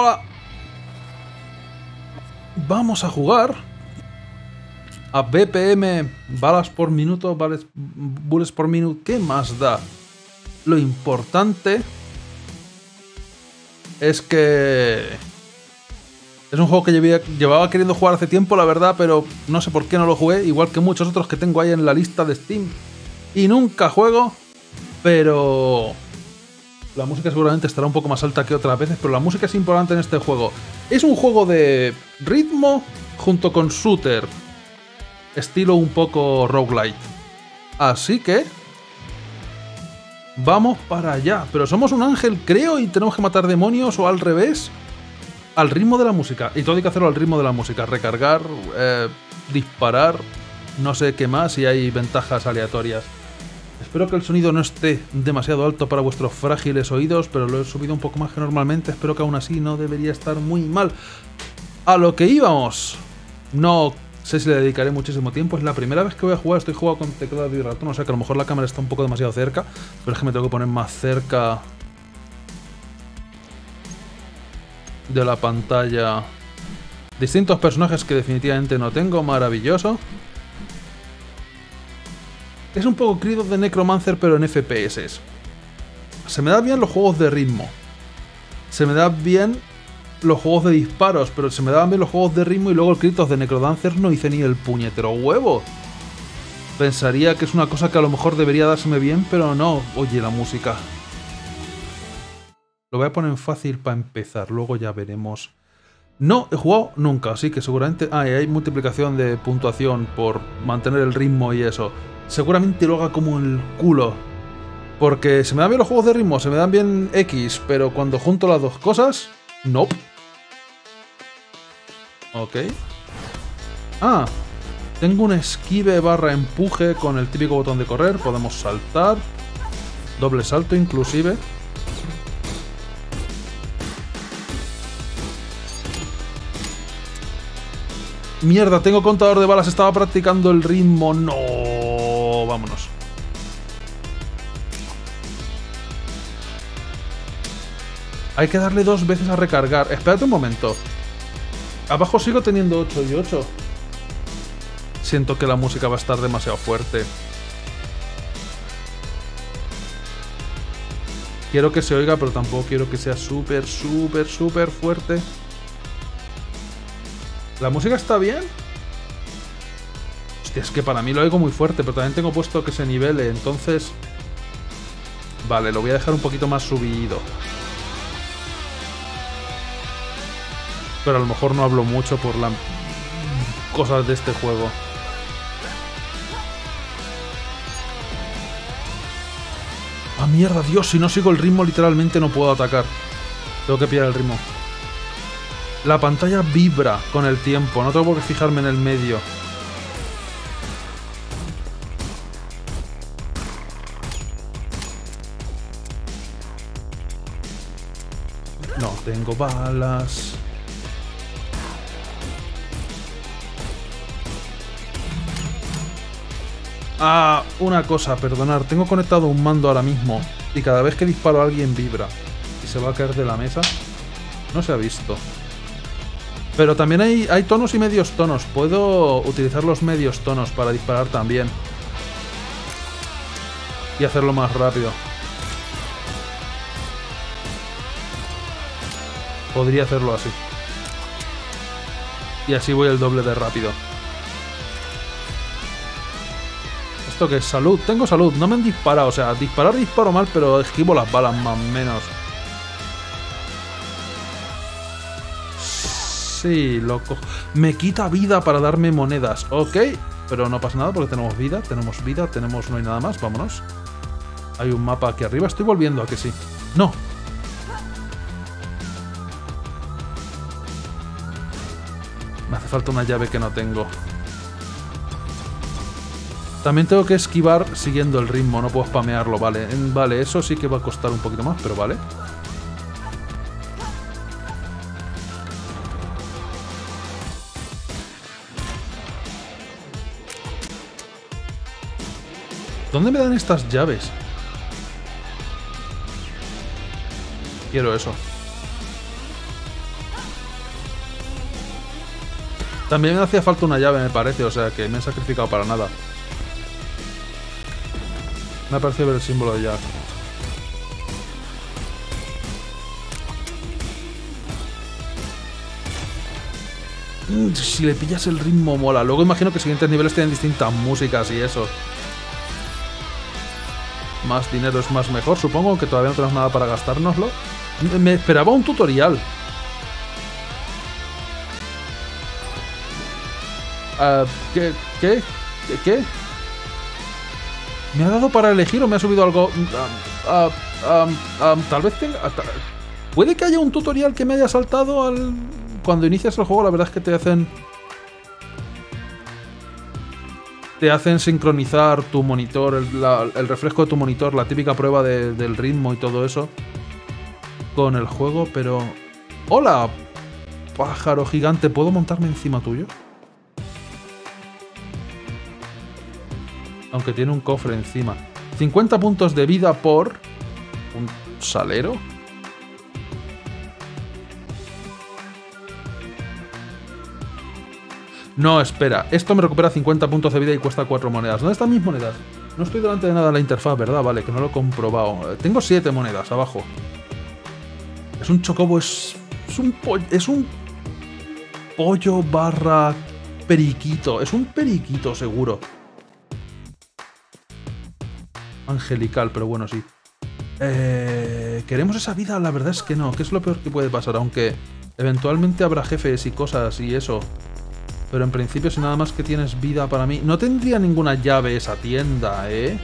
Hola. Vamos a jugar a BPM, balas por minuto, balas, bullets por minuto. ¿Qué más da? Lo importante es que es un juego que llevaba queriendo jugar hace tiempo, la verdad, pero no sé por qué no lo jugué, igual que muchos otros que tengo ahí en la lista de Steam. Y nunca juego, pero la música seguramente estará un poco más alta que otras veces, pero la música es importante en este juego. Es un juego de ritmo junto con shooter, estilo un poco roguelite. Así que vamos para allá. Pero somos un ángel, creo, y tenemos que matar demonios o al revés. Al ritmo de la música. Y todo hay que hacerlo al ritmo de la música. Recargar, eh, disparar, no sé qué más, y hay ventajas aleatorias. Espero que el sonido no esté demasiado alto para vuestros frágiles oídos, pero lo he subido un poco más que normalmente. Espero que aún así no debería estar muy mal. A lo que íbamos. No sé si le dedicaré muchísimo tiempo. Es la primera vez que voy a jugar. Estoy jugando con teclado y ratón. O sea que a lo mejor la cámara está un poco demasiado cerca. Pero es que me tengo que poner más cerca de la pantalla. Distintos personajes que definitivamente no tengo. Maravilloso. Es un poco crido de Necromancer, pero en FPS. Se me dan bien los juegos de ritmo. Se me dan bien los juegos de disparos, pero se me daban bien los juegos de ritmo y luego el Critos de Necrodancer no hice ni el puñetero huevo. Pensaría que es una cosa que a lo mejor debería dárseme bien, pero no. Oye, la música. Lo voy a poner en fácil para empezar, luego ya veremos. No he jugado nunca, así que seguramente... Ah, hay multiplicación de puntuación por mantener el ritmo y eso. Seguramente lo haga como el culo. Porque se me dan bien los juegos de ritmo, se me dan bien X, pero cuando junto las dos cosas... Nope. Ok. Ah, tengo un esquive barra empuje con el típico botón de correr. Podemos saltar. Doble salto inclusive. Mierda, tengo contador de balas. Estaba practicando el ritmo. No, vámonos. Hay que darle dos veces a recargar. Espérate un momento. Abajo sigo teniendo 8 y 8. Siento que la música va a estar demasiado fuerte. Quiero que se oiga, pero tampoco quiero que sea súper, súper, súper fuerte. ¿La música está bien? Hostia, es que para mí lo oigo muy fuerte, pero también tengo puesto que se nivele, entonces... Vale, lo voy a dejar un poquito más subido. pero a lo mejor no hablo mucho por las cosas de este juego. ¡Ah, mierda! Dios, si no sigo el ritmo literalmente no puedo atacar. Tengo que pillar el ritmo. La pantalla vibra con el tiempo, no tengo que fijarme en el medio. Tengo balas. Ah, una cosa, perdonar, tengo conectado un mando ahora mismo y cada vez que disparo a alguien vibra y se va a caer de la mesa. No se ha visto. Pero también hay, hay tonos y medios tonos. Puedo utilizar los medios tonos para disparar también. Y hacerlo más rápido. Podría hacerlo así. Y así voy el doble de rápido. ¿Esto que es? Salud. Tengo salud. No me han disparado. O sea, disparar disparo mal, pero esquivo las balas más o menos. Sí, loco. Me quita vida para darme monedas. Ok. Pero no pasa nada porque tenemos vida. Tenemos vida. Tenemos... No hay nada más. Vámonos. Hay un mapa aquí arriba. Estoy volviendo a que sí. No. Falta una llave que no tengo. También tengo que esquivar siguiendo el ritmo, no puedo spamearlo, vale. Vale, eso sí que va a costar un poquito más, pero vale. ¿Dónde me dan estas llaves? Quiero eso. También me hacía falta una llave, me parece, o sea que me he sacrificado para nada. Me ha parecido ver el símbolo de Jack. Mm, Si le pillas el ritmo mola. Luego imagino que siguientes niveles tienen distintas músicas y eso. Más dinero es más mejor, supongo que todavía no tenemos nada para gastárnoslo. Me- Me esperaba un tutorial. Ah, ¿qué, ¿Qué? ¿Qué? ¿Me ha dado para elegir o me ha subido algo? Ah, ah, tal vez tenga... Puede que haya un tutorial que me haya saltado al... Cuando inicias el juego, la verdad es que te hacen... Te hacen sincronizar tu monitor, el, la- el refresco de tu monitor, la típica prueba de- del ritmo y todo eso con el juego, pero... ¡Hola! Pájaro gigante, ¿puedo montarme encima tuyo? Aunque tiene un cofre encima. 50 puntos de vida por... ¿Un salero? No, espera. Esto me recupera 50 puntos de vida y cuesta 4 monedas. ¿Dónde están mis monedas? No estoy delante de nada en la interfaz, ¿verdad? Vale, que no lo he comprobado. Eh, Tengo 7 monedas abajo. Es un chocobo, es... Es un pollo... Es un... Pollo barra... Periquito. Es un periquito, seguro. Angelical, pero bueno, sí. Eh, ¿Queremos esa vida? La verdad es que no. ¿Qué es lo peor que puede pasar? Aunque eventualmente habrá jefes y cosas y eso. Pero en principio, si nada más que tienes vida para mí... No tendría ninguna llave esa tienda, ¿eh?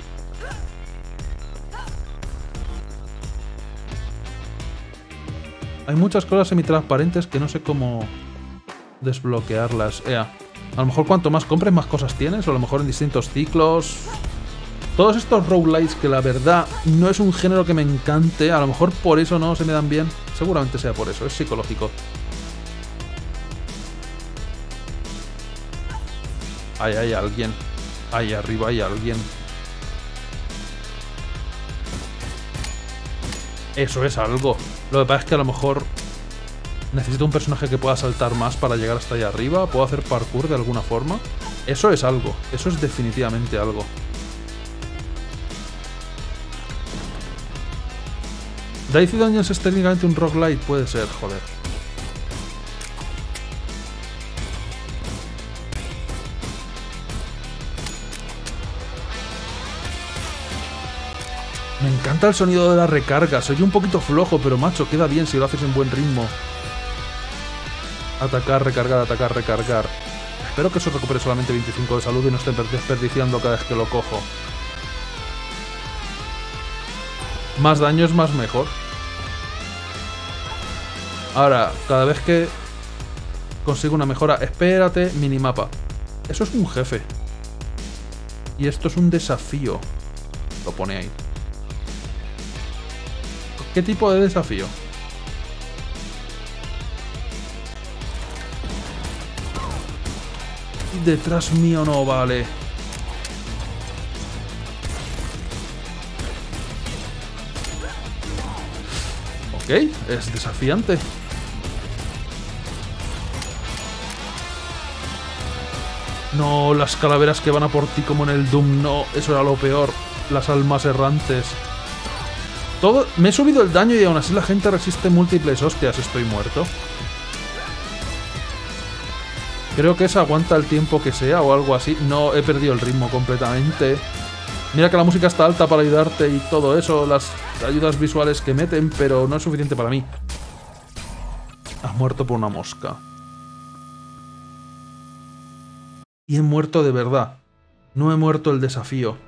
Hay muchas cosas semitransparentes que no sé cómo desbloquearlas. Ea. A lo mejor cuanto más compres, más cosas tienes. O a lo mejor en distintos ciclos. Todos estos roguelites que la verdad no es un género que me encante. A lo mejor por eso no se me dan bien. Seguramente sea por eso. Es psicológico. Ahí hay alguien. Ahí arriba hay alguien. Eso es algo. Lo que pasa es que a lo mejor necesito un personaje que pueda saltar más para llegar hasta allá arriba. ¿Puedo hacer parkour de alguna forma? Eso es algo. Eso es definitivamente algo. Dicey Dungeons es técnicamente un roguelite, puede ser, joder. Me encanta el sonido de la recarga. Soy un poquito flojo, pero macho, queda bien si lo haces en buen ritmo. Atacar, recargar, atacar, recargar. Espero que eso recupere solamente 25 de salud y no esté desperdiciando cada vez que lo cojo. Más daño es más mejor. Ahora, cada vez que consigo una mejora... Espérate, minimapa. Eso es un jefe. Y esto es un desafío. Lo pone ahí. ¿Qué tipo de desafío? Detrás mío no vale. Ok, es desafiante. No, las calaveras que van a por ti como en el Doom, no, eso era lo peor. Las almas errantes. Todo, me he subido el daño y aún así la gente resiste múltiples hostias, estoy muerto. Creo que esa aguanta el tiempo que sea o algo así. No, he perdido el ritmo completamente. Mira que la música está alta para ayudarte y todo eso, las ayudas visuales que meten, pero no es suficiente para mí. Has muerto por una mosca. Y he muerto de verdad. No he muerto el desafío.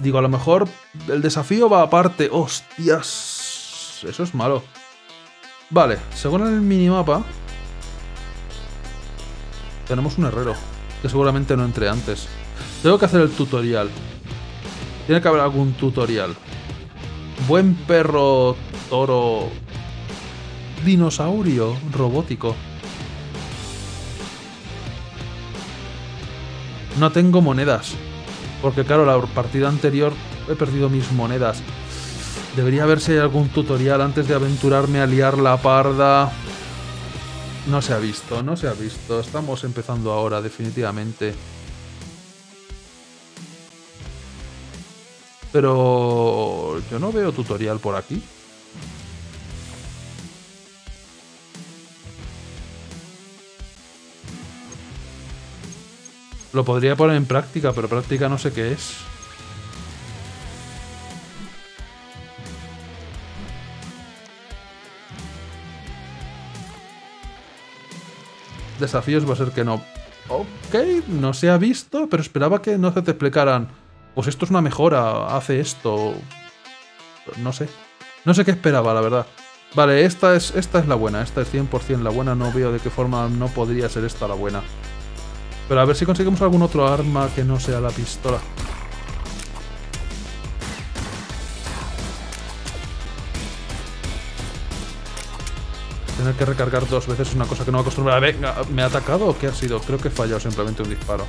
Digo, a lo mejor el desafío va aparte. ¡Hostias! Eso es malo. Vale, según el minimapa... Tenemos un herrero. Que seguramente no entre antes. Tengo que hacer el tutorial. Tiene que haber algún tutorial. Buen perro toro... Dinosaurio robótico. No tengo monedas. Porque claro, la partida anterior he perdido mis monedas. Debería haber si hay algún tutorial antes de aventurarme a liar la parda. No se ha visto, no se ha visto. Estamos empezando ahora, definitivamente. Pero yo no veo tutorial por aquí. Lo podría poner en práctica, pero práctica no sé qué es. Desafíos va a ser que no. Ok, no se ha visto, pero esperaba que no se te explicaran. Pues esto es una mejora, hace esto. No sé. No sé qué esperaba, la verdad. Vale, esta es, esta es la buena, esta es 100% la buena, no veo de qué forma no podría ser esta la buena. Pero a ver si conseguimos algún otro arma que no sea la pistola. Tener que recargar dos veces es una cosa que no acostumbro. Venga, ¿me ha atacado o qué ha sido? Creo que he fallado simplemente un disparo.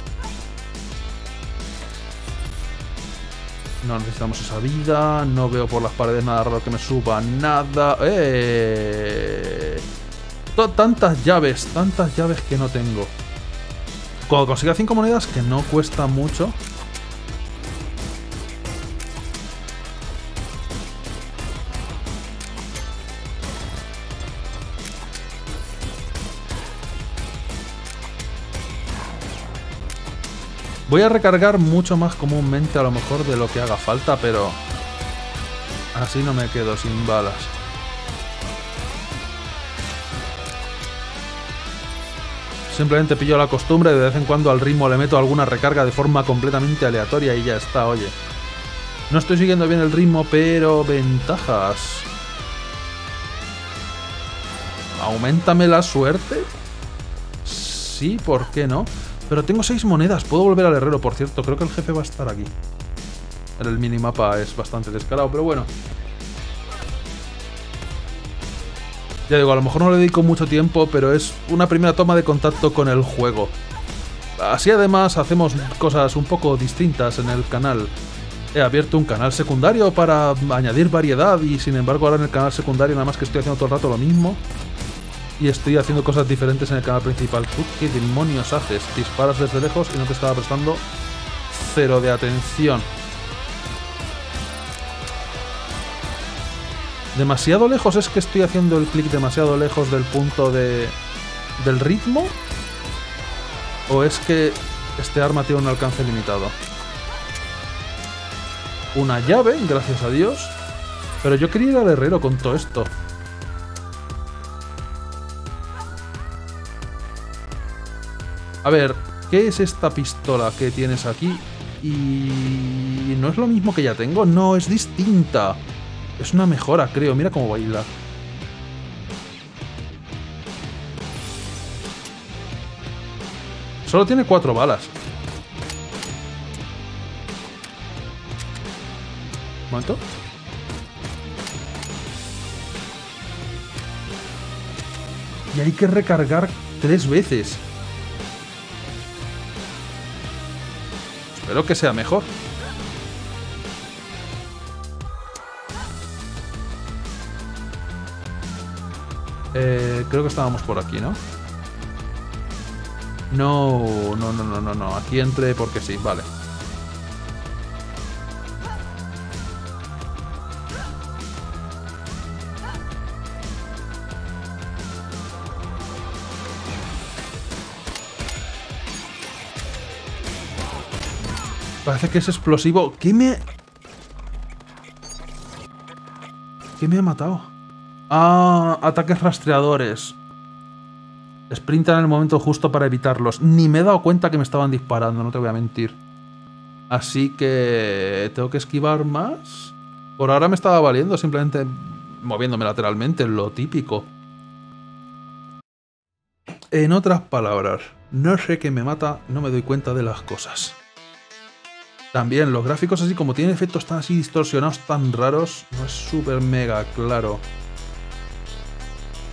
No necesitamos esa vida. No veo por las paredes nada raro que me suba. Nada. ¡Eh! Tantas llaves, tantas llaves que no tengo. Cuando consiga 5 monedas, que no cuesta mucho, Voy a recargar mucho más comúnmente a lo mejor de lo que haga falta, pero así no me quedo sin balas. Simplemente pillo la costumbre y de vez en cuando al ritmo le meto alguna recarga de forma completamente aleatoria y ya está, oye. No estoy siguiendo bien el ritmo, pero ventajas. ¿Aumentame la suerte? Sí, ¿por qué no? Pero tengo seis monedas, puedo volver al herrero, por cierto. Creo que el jefe va a estar aquí. El minimapa es bastante descarado, pero bueno. Ya digo, a lo mejor no le dedico mucho tiempo, pero es una primera toma de contacto con el juego. Así además hacemos cosas un poco distintas en el canal. He abierto un canal secundario para añadir variedad y sin embargo ahora en el canal secundario nada más que estoy haciendo todo el rato lo mismo y estoy haciendo cosas diferentes en el canal principal. ¿Tú qué demonios haces? Disparas desde lejos y no te estaba prestando cero de atención. ¿Demasiado lejos es que estoy haciendo el clic demasiado lejos del punto de del ritmo? ¿O es que este arma tiene un alcance limitado? Una llave, gracias a Dios. Pero yo quería ir al herrero con todo esto. A ver, ¿qué es esta pistola que tienes aquí? Y... ¿No es lo mismo que ya tengo? No, es distinta. Es una mejora, creo. Mira cómo baila. Solo tiene cuatro balas. ¿Un momento? Y hay que recargar tres veces. Espero que sea mejor. Eh, creo que estábamos por aquí, ¿no? No, no, no, no, no, no. Aquí entré porque sí, vale. Parece que es explosivo. ¿Qué me...? ¿Qué me ha matado? Ah, ataques rastreadores. Sprintan en el momento justo para evitarlos. Ni me he dado cuenta que me estaban disparando, no te voy a mentir. Así que... ¿Tengo que esquivar más? Por ahora me estaba valiendo simplemente moviéndome lateralmente, lo típico. En otras palabras, no sé qué me mata, no me doy cuenta de las cosas. También los gráficos así como tienen efectos tan así distorsionados, tan raros, no es súper mega claro.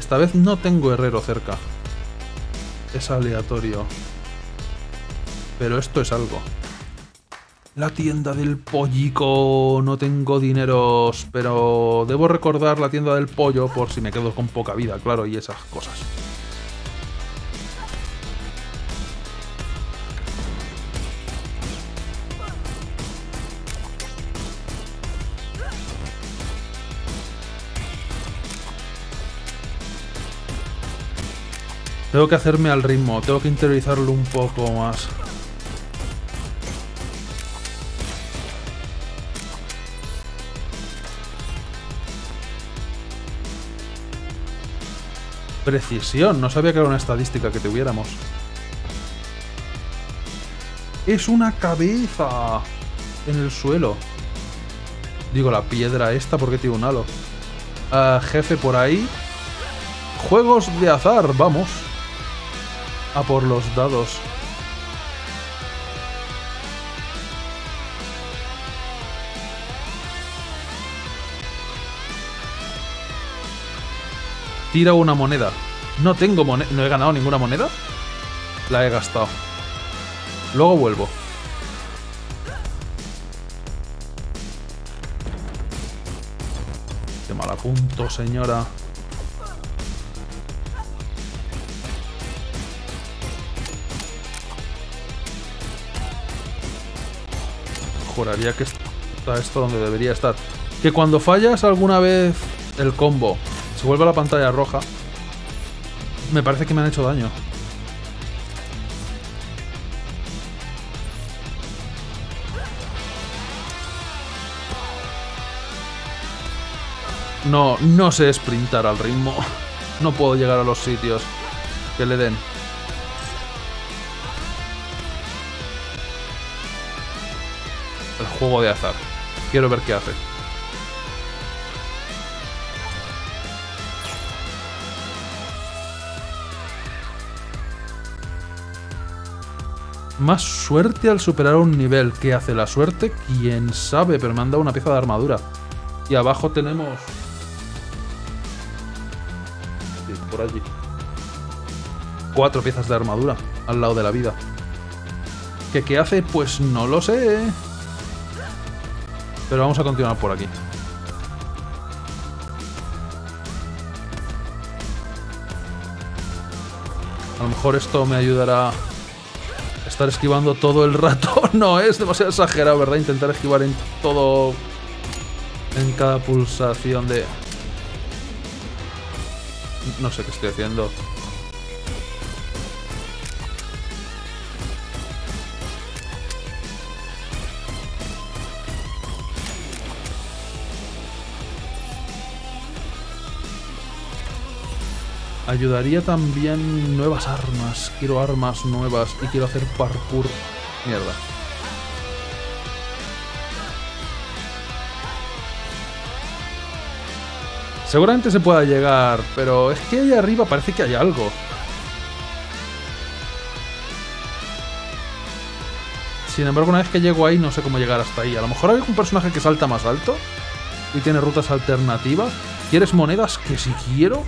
Esta vez no tengo herrero cerca. Es aleatorio. Pero esto es algo. La tienda del pollico. No tengo dineros, pero debo recordar la tienda del pollo por si me quedo con poca vida, claro, y esas cosas. Tengo que hacerme al ritmo, tengo que interiorizarlo un poco más. Precisión, no sabía que era una estadística que tuviéramos. Es una cabeza en el suelo. Digo, la piedra esta, porque tiene un halo? Ah, jefe por ahí. Juegos de azar, vamos. A por los dados. Tira una moneda. No tengo moneda. ¿No he ganado ninguna moneda? La he gastado. Luego vuelvo. Qué mal apunto, señora. Juraría que está esto donde debería estar. Que cuando fallas alguna vez el combo se vuelve a la pantalla roja, me parece que me han hecho daño. No, no sé sprintar al ritmo. No puedo llegar a los sitios que le den. Juego de azar. Quiero ver qué hace. Más suerte al superar un nivel. ¿Qué hace la suerte? Quién sabe, pero me han dado una pieza de armadura. Y abajo tenemos... Por allí. Cuatro piezas de armadura al lado de la vida. ¿Qué, ¿Qué hace? Pues no lo sé. Pero vamos a continuar por aquí. A lo mejor esto me ayudará estar esquivando todo el rato. No, es demasiado exagerado, ¿verdad? Intentar esquivar en todo... En cada pulsación de... No sé qué estoy haciendo. Ayudaría también nuevas armas. Quiero armas nuevas y quiero hacer parkour. Mierda. Seguramente se pueda llegar, pero es que ahí arriba parece que hay algo. Sin embargo, una vez que llego ahí, no sé cómo llegar hasta ahí. A lo mejor hay un personaje que salta más alto y tiene rutas alternativas. ¿Quieres monedas? Que si quiero.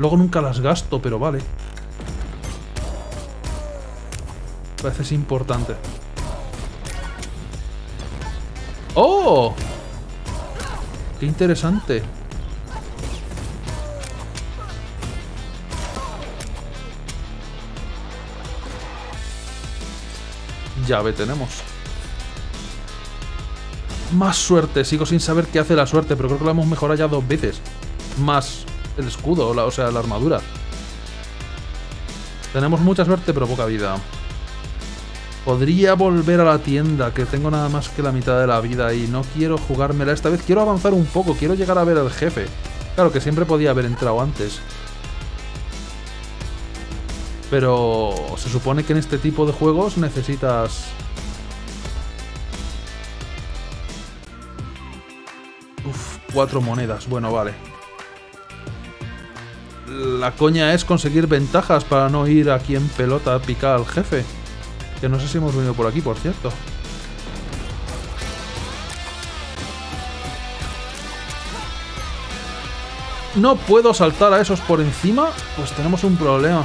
Luego nunca las gasto, pero vale. Parece es importante. ¡Oh! ¡Qué interesante! Llave tenemos. Más suerte. Sigo sin saber qué hace la suerte, pero creo que la hemos mejorado ya dos veces. Más el escudo, o, sea, la armadura. Tenemos mucha suerte, pero poca vida. Podría volver a la tienda, que tengo nada más que la mitad de la vida y no quiero jugármela esta vez. Quiero avanzar un poco, quiero llegar a ver al jefe. Claro que siempre podía haber entrado antes. Pero se supone que en este tipo de juegos necesitas... Uf, cuatro monedas. Bueno, vale la coña es conseguir ventajas para no ir aquí en pelota a picar al jefe. Que no sé si hemos venido por aquí, por cierto. ¿No puedo saltar a esos por encima? Pues tenemos un problema.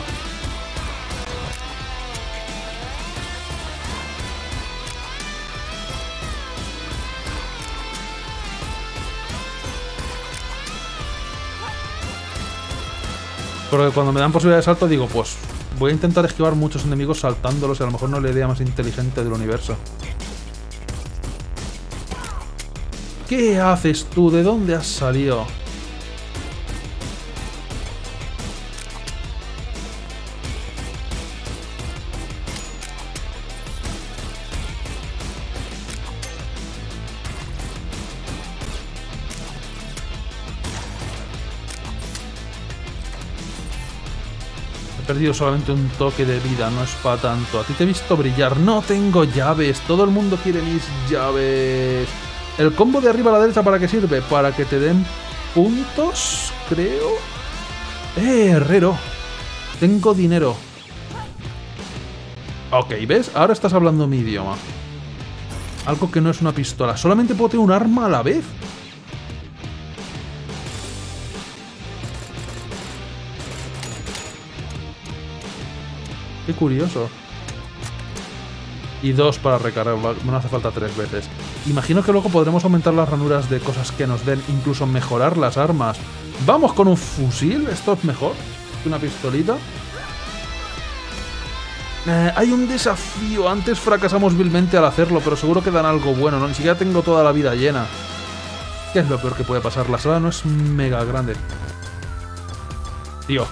Porque cuando me dan posibilidad de salto digo, pues voy a intentar esquivar muchos enemigos saltándolos y a lo mejor no es la idea más inteligente del universo. ¿Qué haces tú? ¿De dónde has salido? Perdido solamente un toque de vida, no es para tanto. A ti te he visto brillar. No tengo llaves. Todo el mundo quiere mis llaves. ¿El combo de arriba a la derecha para qué sirve? Para que te den puntos, creo. ¡Eh, herrero! Tengo dinero. Ok, ¿ves? Ahora estás hablando mi idioma. Algo que no es una pistola. Solamente puedo tener un arma a la vez. Qué curioso. Y dos para recargar, no hace falta tres veces. Imagino que luego podremos aumentar las ranuras de cosas que nos den, incluso mejorar las armas. Vamos con un fusil, esto es mejor que una pistolita. Eh, hay un desafío, antes fracasamos vilmente al hacerlo, pero seguro que dan algo bueno, ¿no? Ni siquiera tengo toda la vida llena. ¿Qué es lo peor que puede pasar? La sala no es mega grande. Tío,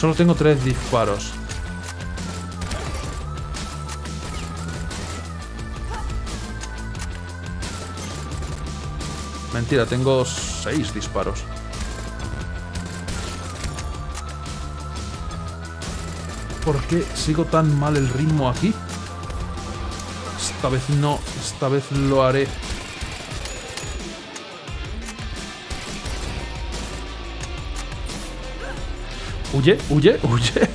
Solo tengo tres disparos. Mentira, tengo seis disparos. ¿Por qué sigo tan mal el ritmo aquí? Esta vez no, esta vez lo haré. Huye, huye, huye.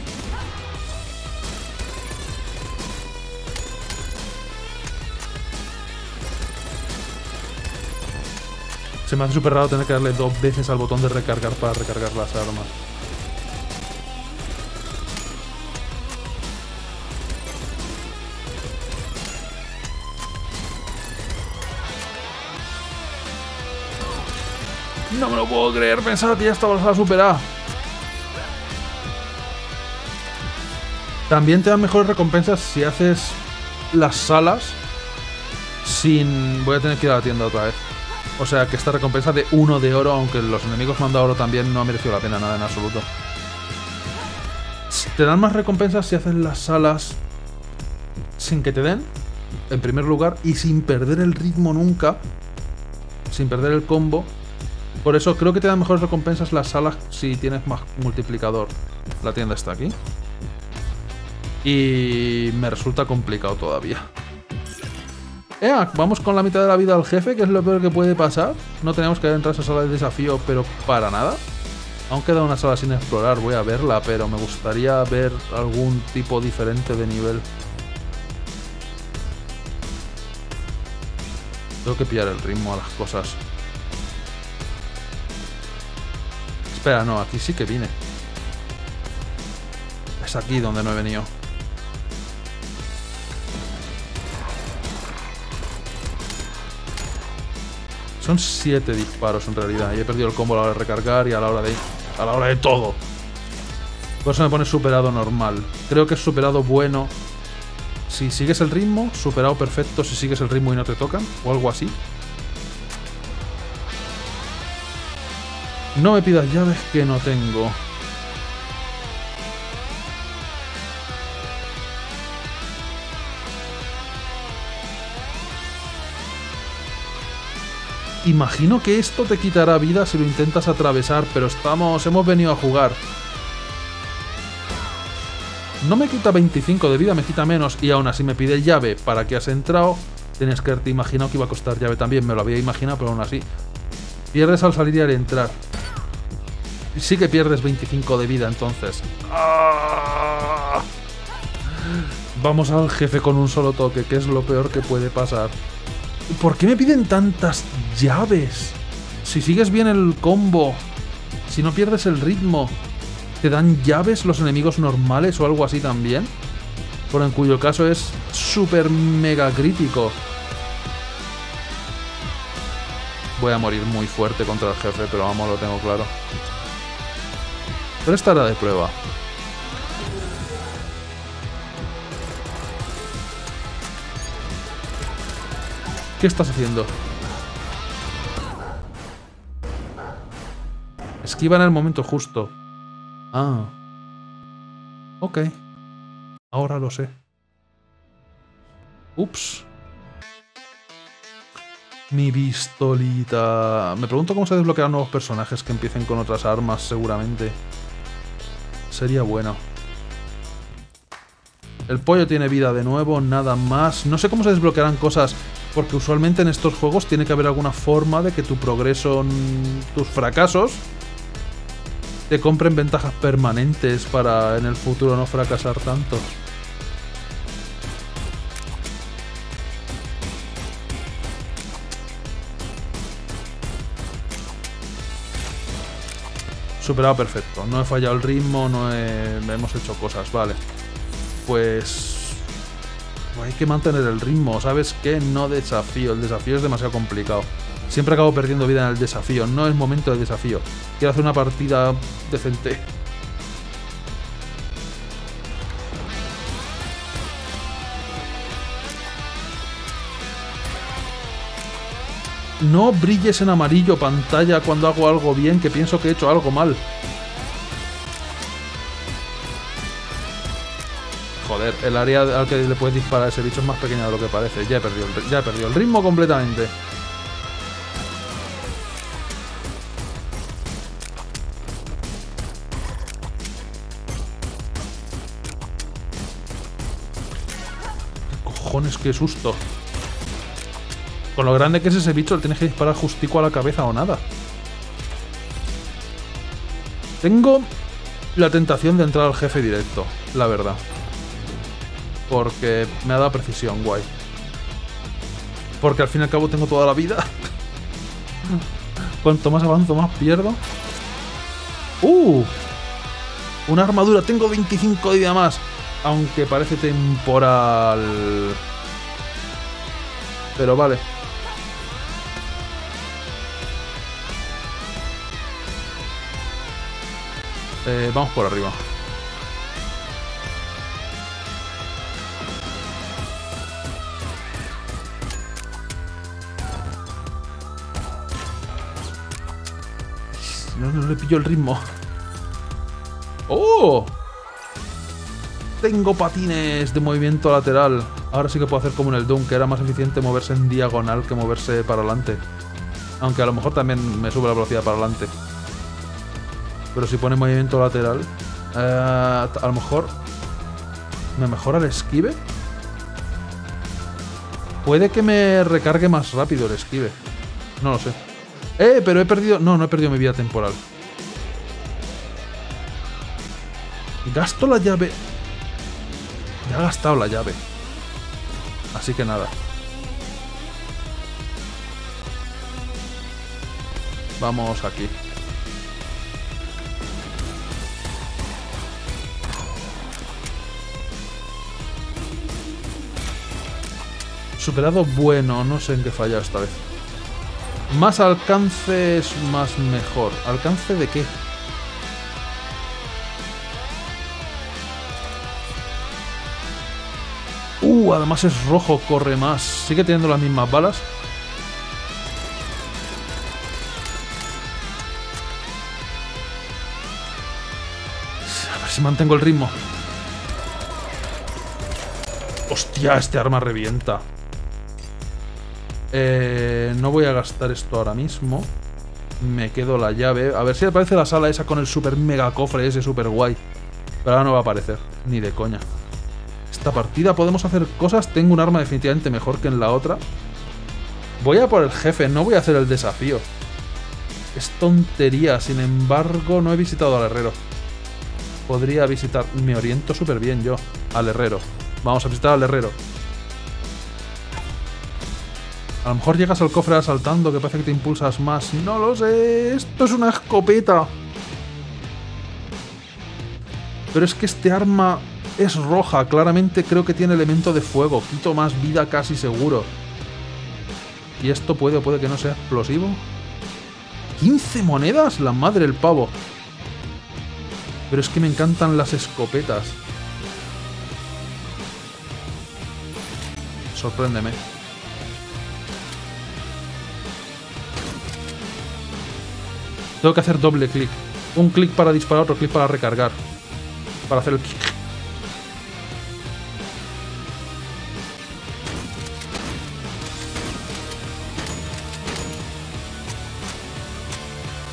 Se me hace súper raro tener que darle dos veces al botón de recargar para recargar las armas. No me lo puedo creer, pensaba que ya estaba la superada. También te dan mejores recompensas si haces las salas sin... Voy a tener que ir a la tienda otra vez. O sea que esta recompensa de uno de oro, aunque los enemigos dado oro también, no ha merecido la pena nada en absoluto. Te dan más recompensas si haces las salas sin que te den, en primer lugar, y sin perder el ritmo nunca, sin perder el combo. Por eso creo que te dan mejores recompensas las salas si tienes más multiplicador. La tienda está aquí. Y me resulta complicado todavía. ¡Ea! Vamos con la mitad de la vida al jefe, que es lo peor que puede pasar. No tenemos que entrar a esa sala de desafío, pero para nada. Aún queda una sala sin explorar, voy a verla, pero me gustaría ver algún tipo diferente de nivel. Tengo que pillar el ritmo a las cosas. Espera, no, aquí sí que vine. Es aquí donde no he venido. Son siete disparos en realidad. Y he perdido el combo a la hora de recargar y a la hora de. a la hora de todo. Por eso me pone superado normal. Creo que es superado bueno. Si sigues el ritmo, superado perfecto si sigues el ritmo y no te tocan. O algo así. No me pidas llaves que no tengo. Imagino que esto te quitará vida si lo intentas atravesar, pero estamos... hemos venido a jugar. No me quita 25 de vida, me quita menos y aún así me pide llave para que has entrado. Tienes que haberte imaginado que iba a costar llave también, me lo había imaginado, pero aún así. Pierdes al salir y al entrar. Sí que pierdes 25 de vida entonces. ¡Ah! Vamos al jefe con un solo toque, que es lo peor que puede pasar. ¿Por qué me piden tantas llaves? Si sigues bien el combo, si no pierdes el ritmo, ¿te dan llaves los enemigos normales o algo así también? Por en cuyo caso es súper mega crítico. Voy a morir muy fuerte contra el jefe, pero vamos, lo tengo claro. Pero esta era de prueba. ¿Qué estás haciendo? Esquiva en el momento justo. Ah. Ok. Ahora lo sé. Ups. Mi pistolita. Me pregunto cómo se desbloquean nuevos personajes que empiecen con otras armas, seguramente. Sería bueno. El pollo tiene vida de nuevo, nada más. No sé cómo se desbloquearán cosas, porque usualmente en estos juegos tiene que haber alguna forma de que tu progreso, tus fracasos, te compren ventajas permanentes para en el futuro no fracasar tanto. Superado perfecto. No he fallado el ritmo, no hemos hecho cosas, vale. Pues... Hay que mantener el ritmo, ¿sabes qué? No desafío, el desafío es demasiado complicado. Siempre acabo perdiendo vida en el desafío, no es momento de desafío. Quiero hacer una partida decente. No brilles en amarillo pantalla cuando hago algo bien, que pienso que he hecho algo mal. El área al que le puedes disparar a ese bicho es más pequeña de lo que parece. Ya he perdido ya he perdido el ritmo completamente. ¿Qué cojones, qué susto. Con lo grande que es ese bicho, le tienes que disparar justico a la cabeza o nada. Tengo la tentación de entrar al jefe directo, la verdad. Porque me ha dado precisión, guay. Porque al fin y al cabo tengo toda la vida. Cuanto más avanzo, más pierdo. ¡Uh! Una armadura, tengo 25 de vida más. Aunque parece temporal. Pero vale. Eh, vamos por arriba. No, le pillo el ritmo. ¡Oh! Tengo patines de movimiento lateral. Ahora sí que puedo hacer como en el Doom, que era más eficiente moverse en diagonal que moverse para adelante. Aunque a lo mejor también me sube la velocidad para adelante. Pero si pone movimiento lateral, eh, a lo mejor me mejora el esquive. Puede que me recargue más rápido el esquive. No lo sé. Eh, pero he perdido... No, no he perdido mi vida temporal. Gasto la llave... Ya he gastado la llave. Así que nada. Vamos aquí. Superado bueno, no sé en qué falla esta vez. Más alcance es más mejor. ¿Alcance de qué? Uh, además es rojo, corre más. Sigue teniendo las mismas balas. A ver si mantengo el ritmo. Hostia, este arma revienta. Eh, no voy a gastar esto ahora mismo. Me quedo la llave. A ver si aparece la sala esa con el super mega cofre ese super guay. Pero ahora no va a aparecer. Ni de coña. Esta partida podemos hacer cosas. Tengo un arma definitivamente mejor que en la otra. Voy a por el jefe. No voy a hacer el desafío. Es tontería. Sin embargo, no he visitado al herrero. Podría visitar... Me oriento súper bien yo. Al herrero. Vamos a visitar al herrero. A lo mejor llegas al cofre asaltando, que parece que te impulsas más. No lo sé, esto es una escopeta. Pero es que este arma es roja, claramente creo que tiene elemento de fuego. Quito más vida casi seguro. ¿Y esto puede o puede que no sea explosivo? ¿15 monedas? La madre del pavo. Pero es que me encantan las escopetas. Sorpréndeme. Tengo que hacer doble clic. Un clic para disparar, otro clic para recargar. Para hacer el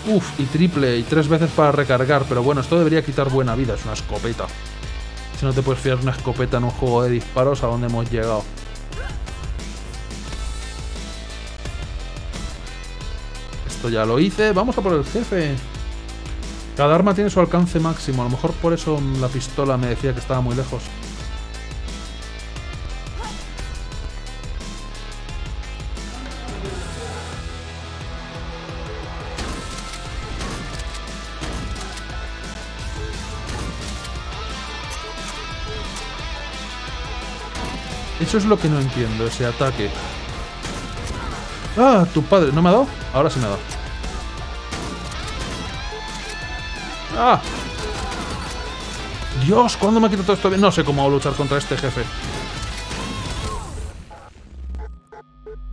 Uf, y triple, y tres veces para recargar. Pero bueno, esto debería quitar buena vida. Es una escopeta. Si no te puedes fiar una escopeta en un juego de disparos, ¿a dónde hemos llegado? Esto ya lo hice. Vamos a por el jefe. Cada arma tiene su alcance máximo. A lo mejor por eso la pistola me decía que estaba muy lejos. Eso es lo que no entiendo, ese ataque. ¡Ah! Tu padre. ¿No me ha dado? Ahora sí me ha dado. ¡Ah! Dios, ¿cuándo me ha quitado todo esto? No sé cómo luchar contra este jefe.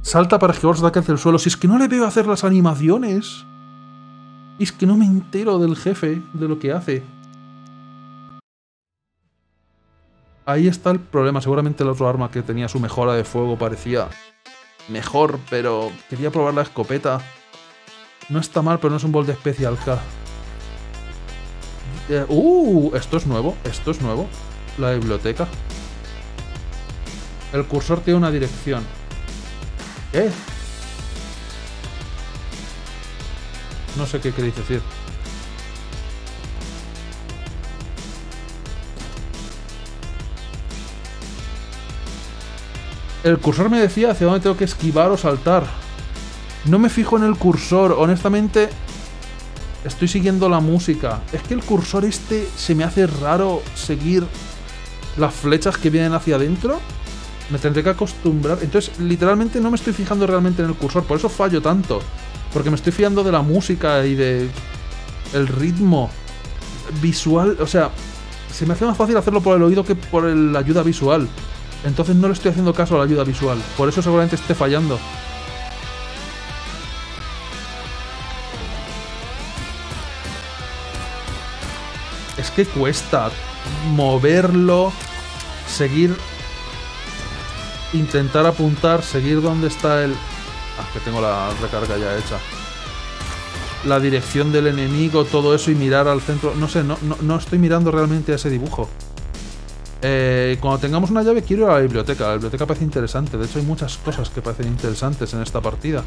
Salta para que os hacia el suelo. Si es que no le veo hacer las animaciones. Es que no me entero del jefe, de lo que hace. Ahí está el problema. Seguramente el otro arma que tenía su mejora de fuego parecía mejor, pero quería probar la escopeta. No está mal, pero no es un bol de especial. Eh, uh, esto es nuevo, esto es nuevo. La biblioteca. El cursor tiene una dirección. ¿Qué? No sé qué queréis decir. El cursor me decía hacia dónde tengo que esquivar o saltar. No me fijo en el cursor, honestamente estoy siguiendo la música. Es que el cursor este se me hace raro seguir las flechas que vienen hacia adentro. Me tendré que acostumbrar. Entonces, literalmente no me estoy fijando realmente en el cursor, por eso fallo tanto. Porque me estoy fiando de la música y de el ritmo visual. O sea, se me hace más fácil hacerlo por el oído que por la ayuda visual. Entonces no le estoy haciendo caso a la ayuda visual. Por eso seguramente esté fallando. Es que cuesta moverlo, seguir, intentar apuntar, seguir donde está el... Ah, que tengo la recarga ya hecha. La dirección del enemigo, todo eso y mirar al centro. No sé, no, no, no estoy mirando realmente a ese dibujo. Eh, cuando tengamos una llave quiero ir a la biblioteca. La biblioteca parece interesante. De hecho hay muchas cosas que parecen interesantes en esta partida.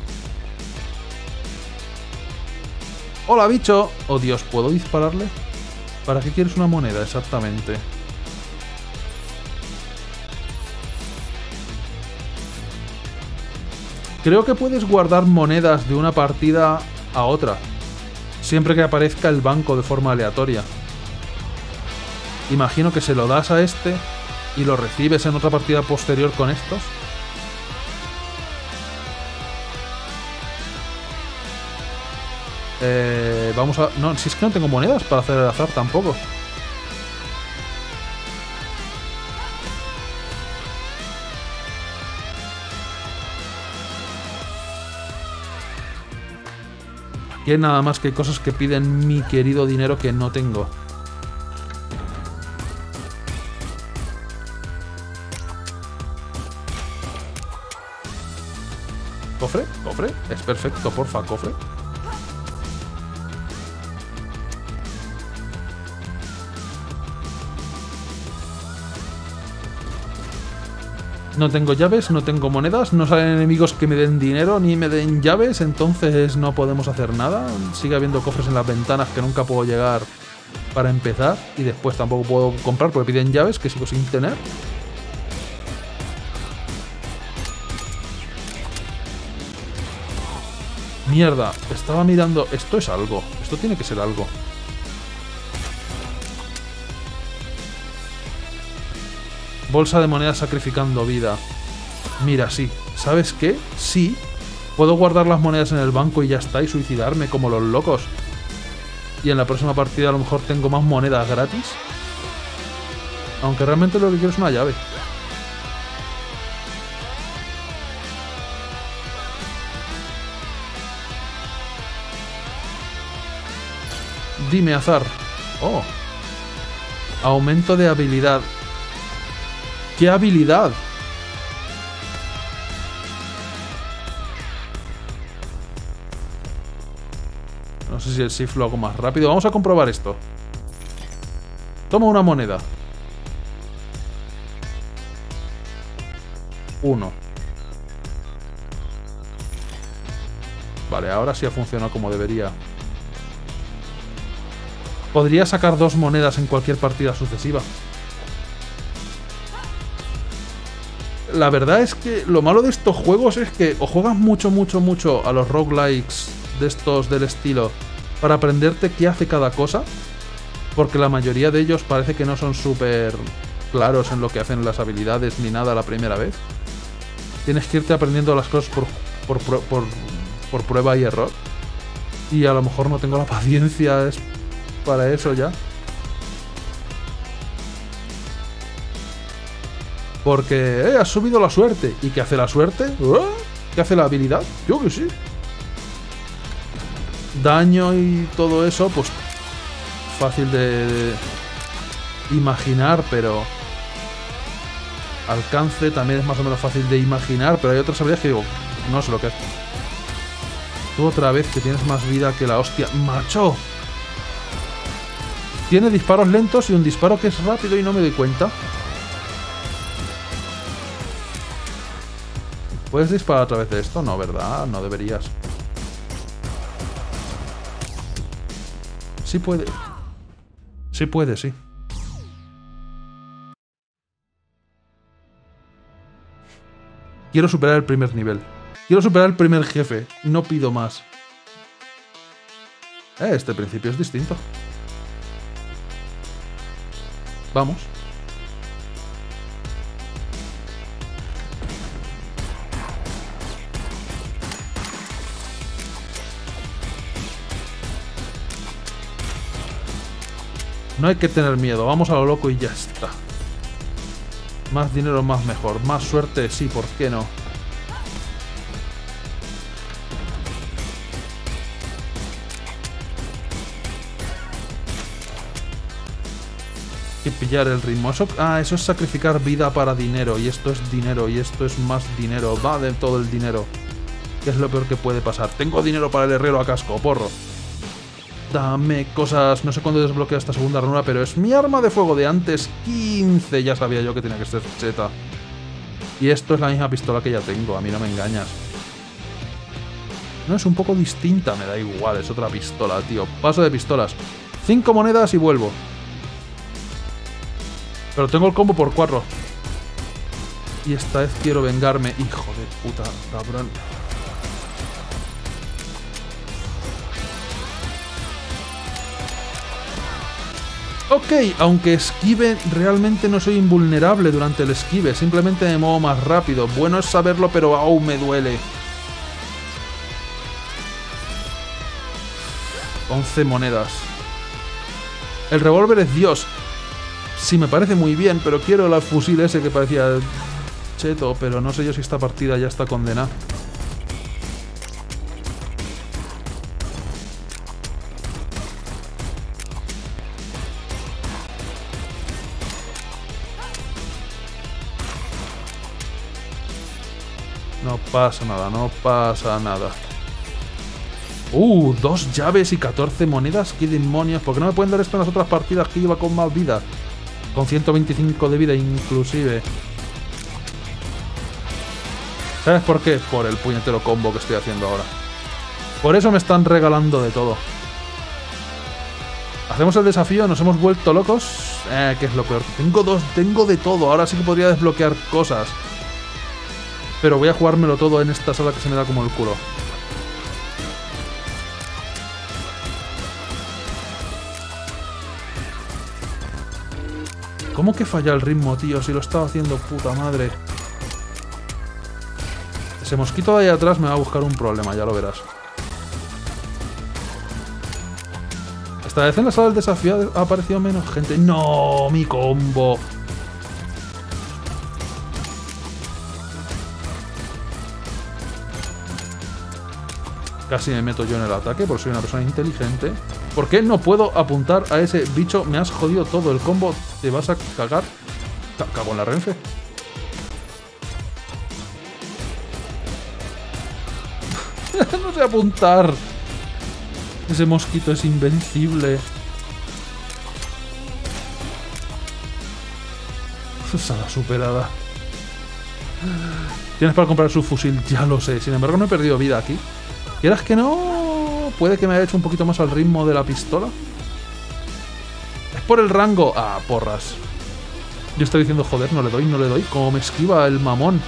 ¡Hola, bicho! Oh, Dios, ¿puedo dispararle? ¿Para qué quieres una moneda exactamente? Creo que puedes guardar monedas de una partida a otra. Siempre que aparezca el banco de forma aleatoria. Imagino que se lo das a este y lo recibes en otra partida posterior con estos. Eh, vamos a... No, si es que no tengo monedas para hacer el azar tampoco. Aquí hay nada más que cosas que piden mi querido dinero que no tengo. ¿Cofre? ¿Cofre? Es perfecto, porfa, cofre. No tengo llaves, no tengo monedas, no salen enemigos que me den dinero ni me den llaves, entonces no podemos hacer nada. Sigue habiendo cofres en las ventanas que nunca puedo llegar para empezar y después tampoco puedo comprar porque piden llaves que sigo sin tener. Mierda, estaba mirando... Esto es algo. Esto tiene que ser algo. Bolsa de moneda sacrificando vida. Mira, sí. ¿Sabes qué? Sí. Puedo guardar las monedas en el banco y ya está, y suicidarme como los locos. Y en la próxima partida a lo mejor tengo más monedas gratis. Aunque realmente lo que quiero es una llave. Dime, azar. Oh. Aumento de habilidad. ¿Qué habilidad? No sé si el shift lo hago más rápido. Vamos a comprobar esto. Toma una moneda. Uno. Vale, ahora sí ha funcionado como debería. Podría sacar dos monedas en cualquier partida sucesiva. La verdad es que lo malo de estos juegos es que o juegas mucho, mucho, mucho a los roguelikes de estos del estilo para aprenderte qué hace cada cosa, porque la mayoría de ellos parece que no son súper claros en lo que hacen las habilidades ni nada la primera vez. Tienes que irte aprendiendo las cosas por, por, por prueba y error. Y a lo mejor no tengo la paciencia para eso ya. Porque, eh, has subido la suerte. ¿Y qué hace la suerte? ¿Eh? ¿Qué hace la habilidad? Yo que sí. Daño y todo eso, pues fácil de imaginar, pero alcance también es más o menos fácil de imaginar, pero hay otras habilidades que digo, no sé lo que es. Tú otra vez que tienes más vida que la hostia. ¡Macho! Tiene disparos lentos y un disparo que es rápido y no me doy cuenta. ¿Puedes disparar a través de esto? No, ¿verdad? No deberías. Sí puede. Sí puede, sí. Quiero superar el primer nivel. Quiero superar el primer jefe. No pido más. Eh, este principio es distinto. Vamos. No hay que tener miedo, vamos a lo loco y ya está. Más dinero, más mejor. Más suerte, sí, ¿por qué no? Que pillar el ritmo. Eso, ah, eso es sacrificar vida para dinero. Y esto es dinero. Y esto es más dinero. Va de todo el dinero. ¿Qué es lo peor que puede pasar? Tengo dinero para el herrero a casco, porro. Dame cosas. No sé cuándo desbloquea esta segunda ranura, pero es mi arma de fuego de antes 15. Ya sabía yo que tenía que ser cheta. Y esto es la misma pistola que ya tengo. A mí no me engañas. No, es un poco distinta. Me da igual. Es otra pistola, tío. Paso de pistolas. Cinco monedas y vuelvo. Pero tengo el combo por cuatro. Y esta vez quiero vengarme. Hijo de puta, cabrón. Ok, aunque esquive, realmente no soy invulnerable durante el esquive. Simplemente me muevo más rápido. Bueno es saberlo, pero aún me duele. 11 monedas. El revólver es Dios. Sí, me parece muy bien, pero quiero el fusil ese que parecía cheto, pero no sé yo si esta partida ya está condenada. No pasa nada, no pasa nada. Uh, dos llaves y 14 monedas. ¿Qué demonios? ¿Por qué no me pueden dar esto en las otras partidas que iba con más vida? Con 125 de vida inclusive. ¿Sabes por qué? Por el puñetero combo que estoy haciendo ahora. Por eso me están regalando de todo. Hacemos el desafío, nos hemos vuelto locos. Eh, ¿Qué es lo peor? Tengo dos, tengo de todo. Ahora sí que podría desbloquear cosas. Pero voy a jugármelo todo en esta sala que se me da como el culo. ¿Cómo que falla el ritmo, tío? Si lo estaba haciendo puta madre. Ese mosquito de ahí atrás me va a buscar un problema, ya lo verás. Esta vez en la sala del desafío ha aparecido menos gente. ¡No! ¡Mi combo! Casi me meto yo en el ataque porque soy una persona inteligente. ¿Por qué no puedo apuntar a ese bicho? Me has jodido todo el combo. ¿Te vas a cagar? Cago en la Renfe. no sé apuntar. Ese mosquito es invencible. Sala superada. Tienes para comprar su fusil, ya lo sé. Sin embargo, no he perdido vida aquí. ¿Quieras que no? Puede que me haya hecho un poquito más al ritmo de la pistola. Es por el rango. Ah, porras. Yo estoy diciendo, joder, no le doy, no le doy. Como me esquiva el mamón.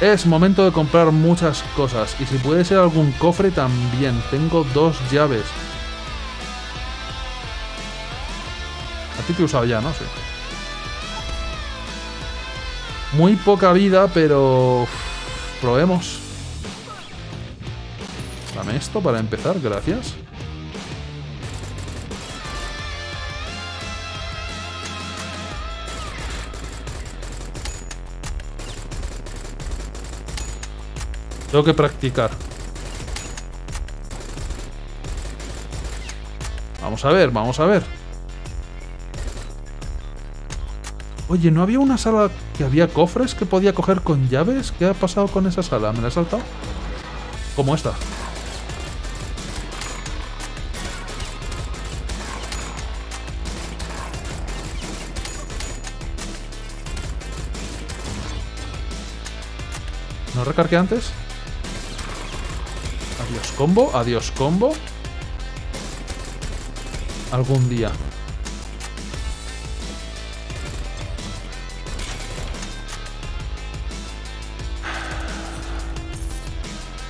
Es momento de comprar muchas cosas. Y si puede ser algún cofre también. Tengo dos llaves. A ti te he usado ya, ¿no? Sí. Muy poca vida, pero... Probemos. Dame esto para empezar, gracias. Tengo que practicar. Vamos a ver, vamos a ver. Oye, ¿no había una sala que había cofres que podía coger con llaves? ¿Qué ha pasado con esa sala? ¿Me la he saltado? Como esta. ¿No recargué antes? Adiós combo, adiós combo. Algún día.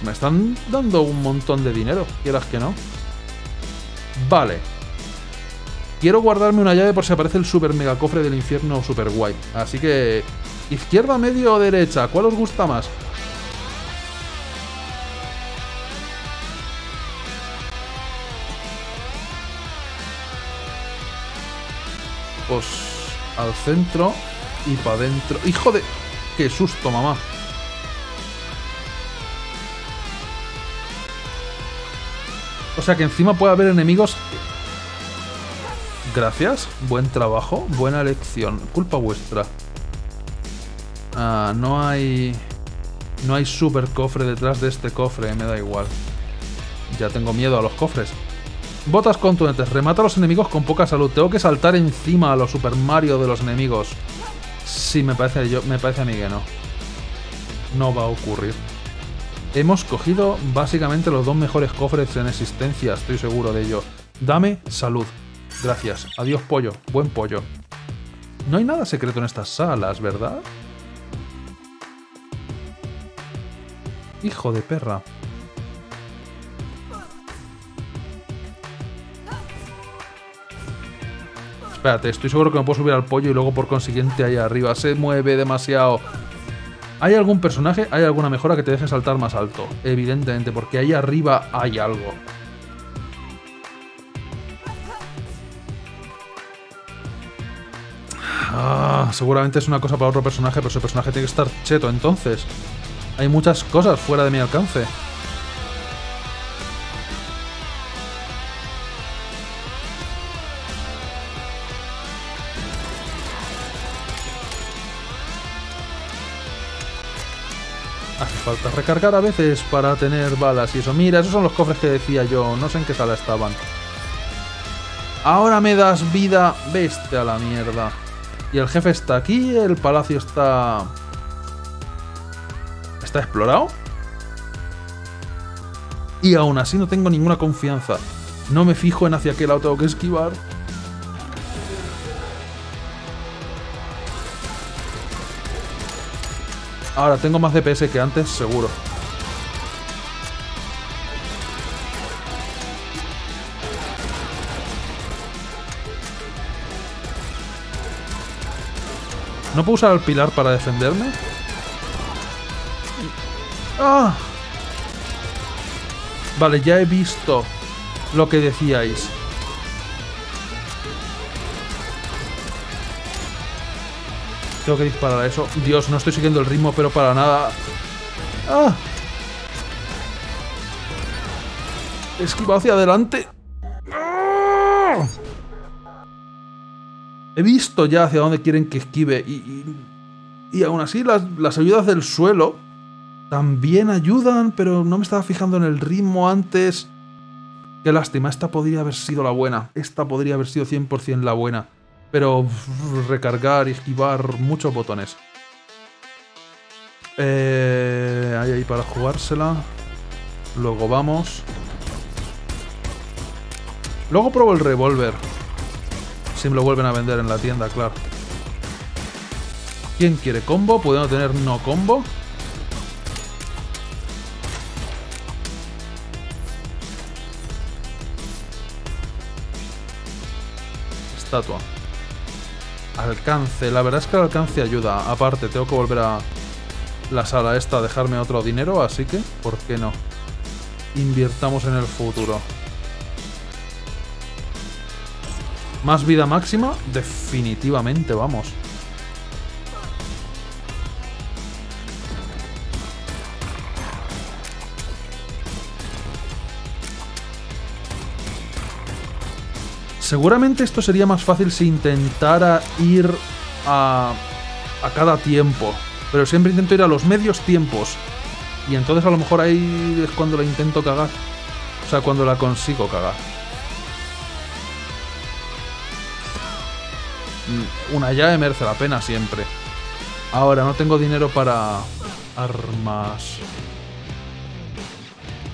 Me están dando un montón de dinero, quieras que no. Vale. Quiero guardarme una llave por si aparece el super mega cofre del infierno super guay. Así que... Izquierda, medio o derecha, ¿cuál os gusta más? Centro y para adentro. ¡Hijo de... ¡Qué susto, mamá! O sea que encima puede haber enemigos... Gracias, buen trabajo, buena elección. Culpa vuestra. Ah, no hay... No hay super cofre detrás de este cofre, me da igual. Ya tengo miedo a los cofres. Botas contundentes. Remata a los enemigos con poca salud. Tengo que saltar encima a los Super Mario de los enemigos. Sí, me parece, yo, me parece a mí que no. No va a ocurrir. Hemos cogido básicamente los dos mejores cofres en existencia, estoy seguro de ello. Dame salud. Gracias. Adiós pollo. Buen pollo. No hay nada secreto en estas salas, ¿verdad? Hijo de perra. Espérate, estoy seguro que me puedo subir al pollo y luego por consiguiente ahí arriba. Se mueve demasiado. ¿Hay algún personaje, hay alguna mejora que te deje saltar más alto? Evidentemente, porque ahí arriba hay algo. Ah, seguramente es una cosa para otro personaje, pero ese personaje tiene que estar cheto entonces. Hay muchas cosas fuera de mi alcance. Hace falta recargar a veces para tener balas y eso. Mira, esos son los cofres que decía yo. No sé en qué sala estaban. Ahora me das vida. Veste a la mierda. Y el jefe está aquí, el palacio está... ¿Está explorado? Y aún así no tengo ninguna confianza. No me fijo en hacia qué lado tengo que esquivar. Ahora tengo más DPS que antes, seguro. ¿No puedo usar el pilar para defenderme? ¡Ah! Vale, ya he visto lo que decíais. Tengo que disparar a eso. Dios, no estoy siguiendo el ritmo, pero para nada. ¡Ah! Esquiva hacia adelante. He visto ya hacia dónde quieren que esquive y, y, y aún así las, las, ayudas del suelo también ayudan, pero no me estaba fijando en el ritmo antes. Qué lástima, esta podría haber sido la buena. Esta podría haber sido 100% la buena. Pero recargar y esquivar muchos botones. Eh, hay ahí para jugársela. Luego vamos. Luego pruebo el revólver. Si me lo vuelven a vender en la tienda, claro. ¿Quién quiere combo? ¿Podemos tener no combo? Estatua. Alcance. La verdad es que el alcance ayuda. Aparte, tengo que volver a la sala esta a dejarme otro dinero, así que, ¿por qué no? Invirtamos en el futuro. ¿Más vida máxima? Definitivamente, vamos. Seguramente esto sería más fácil si intentara ir a, a cada tiempo. Pero siempre intento ir a los medios tiempos. Y entonces a lo mejor ahí es cuando la intento cagar. O sea, cuando la consigo cagar. Mm, una llave merece la pena siempre. Ahora, no tengo dinero para armas.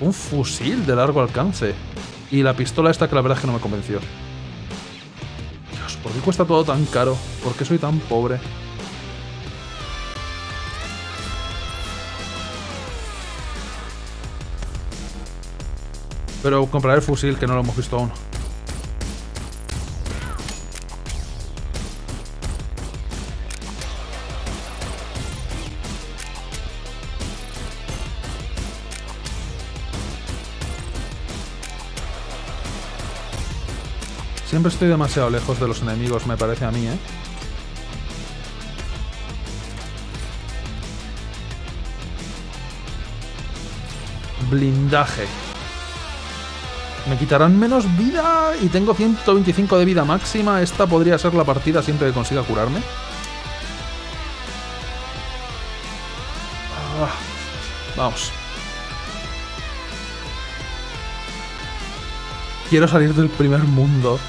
Un fusil de largo alcance. Y la pistola esta que la verdad es que no me convenció. ¿Por qué cuesta todo tan caro? ¿Por qué soy tan pobre? Pero compraré el fusil, que no lo hemos visto aún. Siempre estoy demasiado lejos de los enemigos, me parece a mí, ¿eh? Blindaje. Me quitarán menos vida y tengo 125 de vida máxima. Esta podría ser la partida siempre que consiga curarme. Ah, vamos. Quiero salir del primer mundo.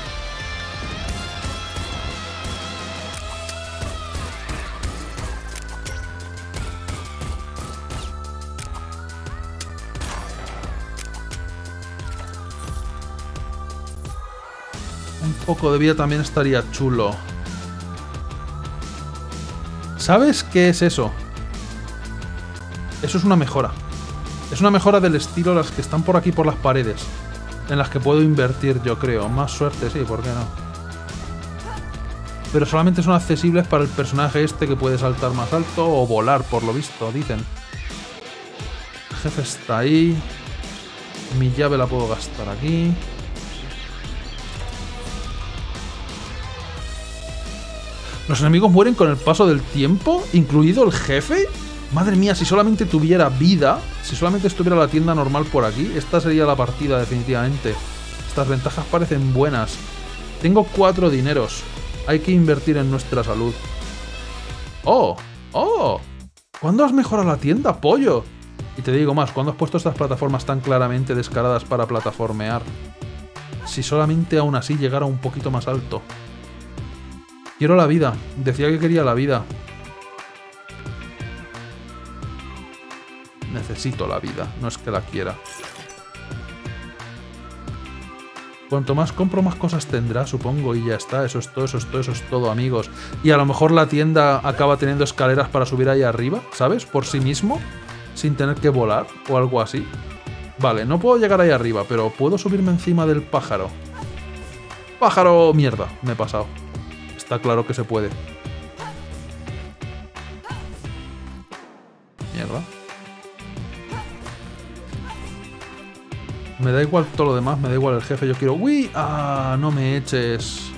De vida también estaría chulo. ¿Sabes qué es eso? Eso es una mejora. Es una mejora del estilo las que están por aquí por las paredes. En las que puedo invertir, yo creo. Más suerte, sí, ¿por qué no? Pero solamente son accesibles para el personaje este que puede saltar más alto o volar, por lo visto, dicen. Jefe está ahí. Mi llave la puedo gastar aquí. ¿Los enemigos mueren con el paso del tiempo? ¿Incluido el jefe? Madre mía, si solamente tuviera vida, si solamente estuviera la tienda normal por aquí, esta sería la partida definitivamente. Estas ventajas parecen buenas. Tengo cuatro dineros. Hay que invertir en nuestra salud. ¡Oh! ¡Oh! ¿Cuándo has mejorado la tienda, pollo? Y te digo más, ¿cuándo has puesto estas plataformas tan claramente descaradas para plataformear? Si solamente aún así llegara un poquito más alto. Quiero la vida. Decía que quería la vida. Necesito la vida, no es que la quiera. Cuanto más compro, más cosas tendrá, supongo, y ya está. Eso es todo, eso es todo, eso es todo, amigos. Y a lo mejor la tienda acaba teniendo escaleras para subir ahí arriba, ¿sabes? Por sí mismo, sin tener que volar o algo así. Vale, no puedo llegar ahí arriba, pero puedo subirme encima del pájaro. Pájaro, mierda, me he pasado. Está claro que se puede. Mierda. Me da igual todo lo demás, me da igual el jefe, yo quiero... ¡Uy! ¡Ah! No me eches.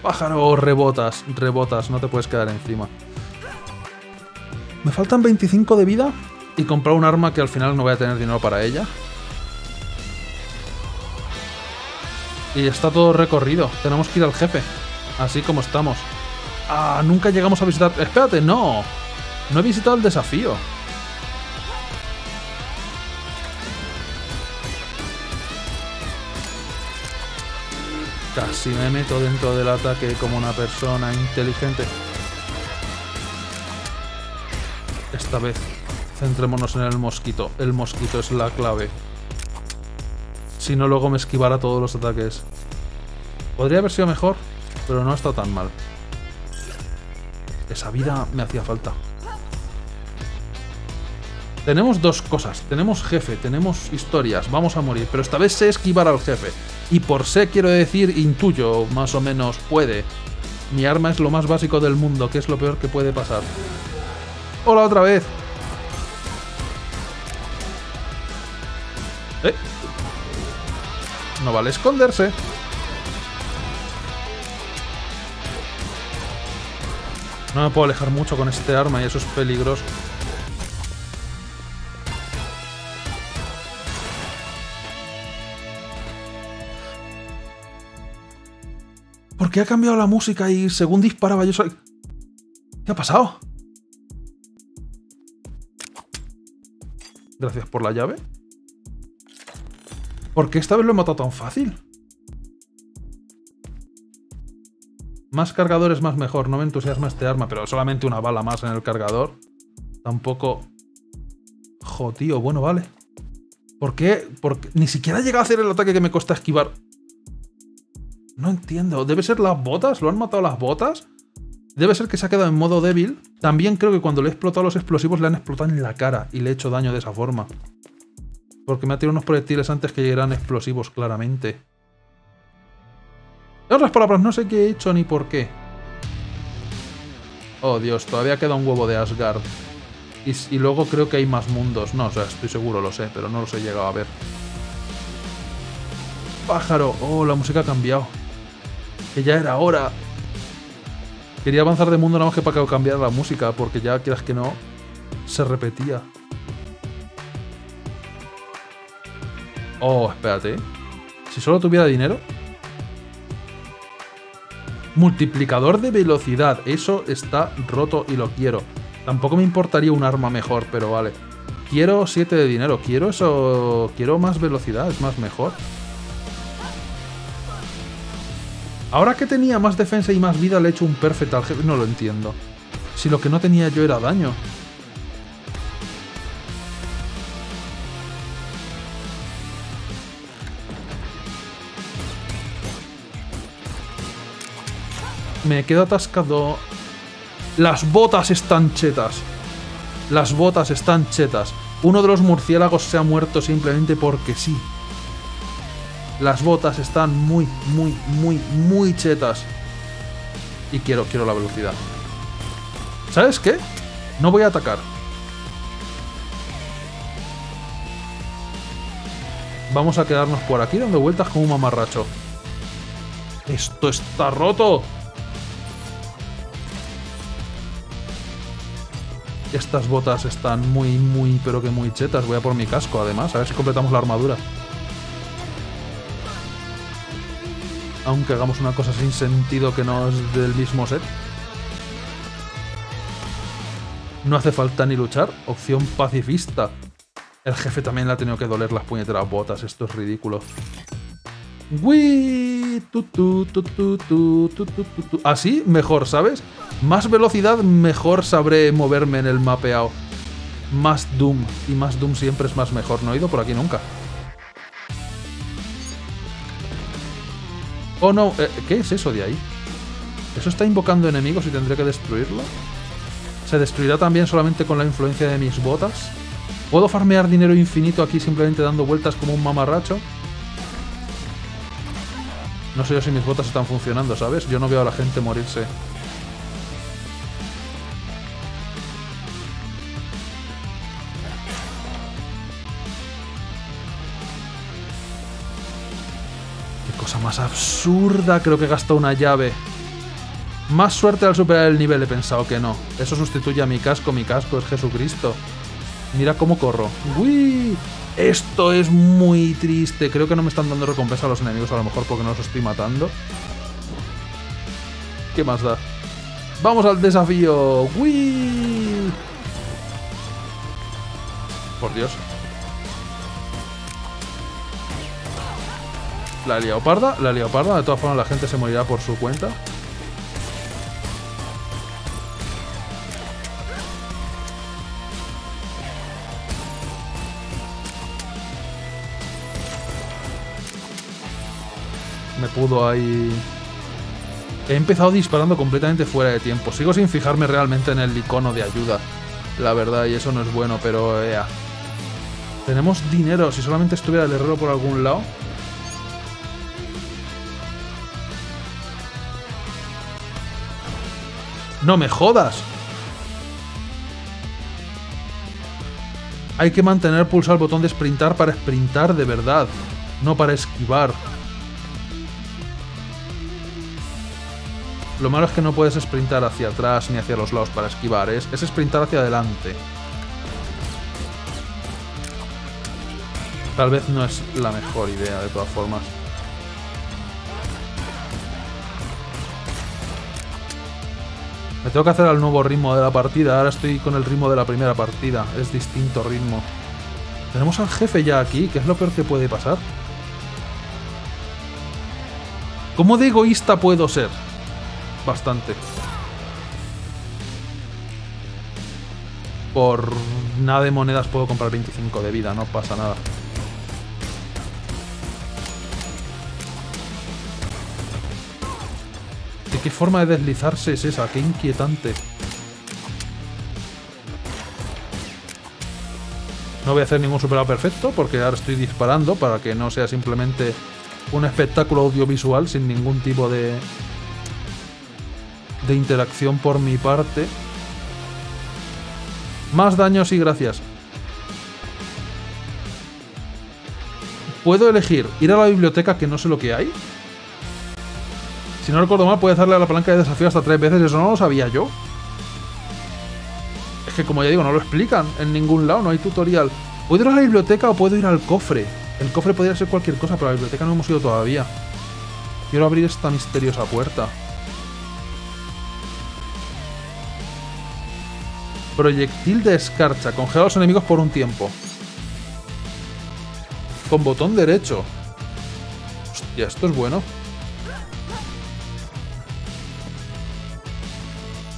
Pájaro, rebotas, rebotas, no te puedes quedar encima. Me faltan 25 de vida y comprar un arma que al final no voy a tener dinero para ella. Y está todo recorrido. Tenemos que ir al jefe. Así como estamos. Ah, nunca llegamos a visitar... Espérate, no. No he visitado el desafío. Casi me meto dentro del ataque como una persona inteligente. Esta vez, centrémonos en el mosquito. El mosquito es la clave. Si no, luego me esquivará todos los ataques. Podría haber sido mejor, pero no está tan mal. Esa vida me hacía falta. Tenemos dos cosas. Tenemos jefe, tenemos historias, vamos a morir. Pero esta vez sé esquivar al jefe. Y por sé quiero decir intuyo, más o menos, puede. Mi arma es lo más básico del mundo, que es lo peor que puede pasar. ¡Hola otra vez! ¿Eh? No vale esconderse. No me puedo alejar mucho con este arma y eso es peligroso. ¿Por qué ha cambiado la música y según disparaba yo soy... ¿Qué ha pasado? Gracias por la llave. ¿Por qué esta vez lo he matado tan fácil? Más cargadores más mejor. No me entusiasma este arma, pero solamente una bala más en el cargador. Tampoco... Jo, tío, bueno, vale. ¿Por qué? Porque ni siquiera llega a hacer el ataque que me cuesta esquivar. No entiendo. ¿Debe ser las botas? ¿Lo han matado las botas? Debe ser que se ha quedado en modo débil. También creo que cuando le he explotado los explosivos le han explotado en la cara y le he hecho daño de esa forma. Porque me ha tirado unos proyectiles antes que llegaran explosivos, claramente. En otras palabras, no sé qué he hecho ni por qué. Oh, Dios, todavía queda un huevo de Asgard. Y, luego creo que hay más mundos. No, o sea, estoy seguro, lo sé, pero no los he llegado a ver. Pájaro. Oh, la música ha cambiado. Que ya era hora. Quería avanzar de mundo nada más que para que cambiara la música, porque ya, quieras que no, se repetía. Oh, espérate. Si solo tuviera dinero, Multiplicador de velocidad. Eso está roto y lo quiero. Tampoco me importaría un arma mejor, pero vale. Quiero 7 de dinero. Quiero eso... Quiero más velocidad. Es más mejor. Ahora que tenía más defensa y más vida le he hecho un perfect al jefe. No lo entiendo. Si lo que no tenía yo era daño. Me quedo atascado. Las botas están chetas. Las botas están chetas. Uno de los murciélagos se ha muerto simplemente porque sí. Las botas están muy, muy, muy, muy chetas. Y quiero, quiero la velocidad. ¿Sabes qué? No voy a atacar. Vamos a quedarnos por aquí dando vueltas como un mamarracho. ¡Esto está roto! Estas botas están muy, muy, pero que muy chetas. Voy a por mi casco, además. A ver si completamos la armadura. Aunque hagamos una cosa sin sentido que no es del mismo set. No hace falta ni luchar. Opción pacifista. El jefe también le ha tenido que doler las puñeteras botas. Esto es ridículo. Así, mejor, ¿sabes? Más velocidad, mejor sabré moverme en el mapeado. Más Doom. Y más Doom siempre es más mejor. No he ido por aquí nunca. Oh no, eh, ¿qué es eso de ahí? ¿Eso está invocando enemigos y tendré que destruirlo? ¿Se destruirá también solamente con la influencia de mis botas? ¿Puedo farmear dinero infinito aquí simplemente dando vueltas como un mamarracho? No sé yo si mis botas están funcionando, ¿sabes? Yo no veo a la gente morirse. Qué cosa más absurda. Creo que he gastado una llave. Más suerte al superar el nivel, he pensado que no. Eso sustituye a mi casco. Mi casco es Jesucristo. Mira cómo corro. ¡Uy! Esto es muy triste. Creo que no me están dando recompensa a los enemigos, a lo mejor porque no los estoy matando. ¿Qué más da? ¡Vamos al desafío! ¡Wii! Por Dios. La leoparda, la leoparda, de todas formas la gente se morirá por su cuenta. Pudo ahí... He empezado disparando completamente fuera de tiempo. Sigo sin fijarme realmente en el icono de ayuda. La verdad, y eso no es bueno, pero... Eh, tenemos dinero. Si solamente estuviera el herrero por algún lado... ¡No me jodas! Hay que mantener pulsado el botón de sprintar para sprintar de verdad, no para esquivar. Lo malo es que no puedes sprintar hacia atrás ni hacia los lados para esquivar, es, es sprintar hacia adelante. Tal vez no es la mejor idea, de todas formas. Me tengo que hacer al nuevo ritmo de la partida. Ahora estoy con el ritmo de la primera partida. Es distinto ritmo. Tenemos al jefe ya aquí, que es lo peor que puede pasar. ¿Cómo de egoísta puedo ser? Bastante. Por nada de monedas puedo comprar 25 de vida, no pasa nada. qué forma de deslizarse es esa? Qué inquietante. No voy a hacer ningún superado perfecto porque ahora estoy disparando para que no sea simplemente un espectáculo audiovisual sin ningún tipo de, de interacción por mi parte. Más daños y gracias. ¿Puedo elegir ir a la biblioteca que no sé lo que hay? Si no recuerdo mal, puedes darle a la palanca de desafío hasta tres veces. Eso no lo sabía yo. Es que, como ya digo, no lo explican en ningún lado. No hay tutorial. ¿Puedo ir a la biblioteca o puedo ir al cofre? El cofre podría ser cualquier cosa, pero a la biblioteca no hemos ido todavía. Quiero abrir esta misteriosa puerta. Proyectil de escarcha. Congela a los enemigos por un tiempo. Con botón derecho. Hostia, esto es bueno.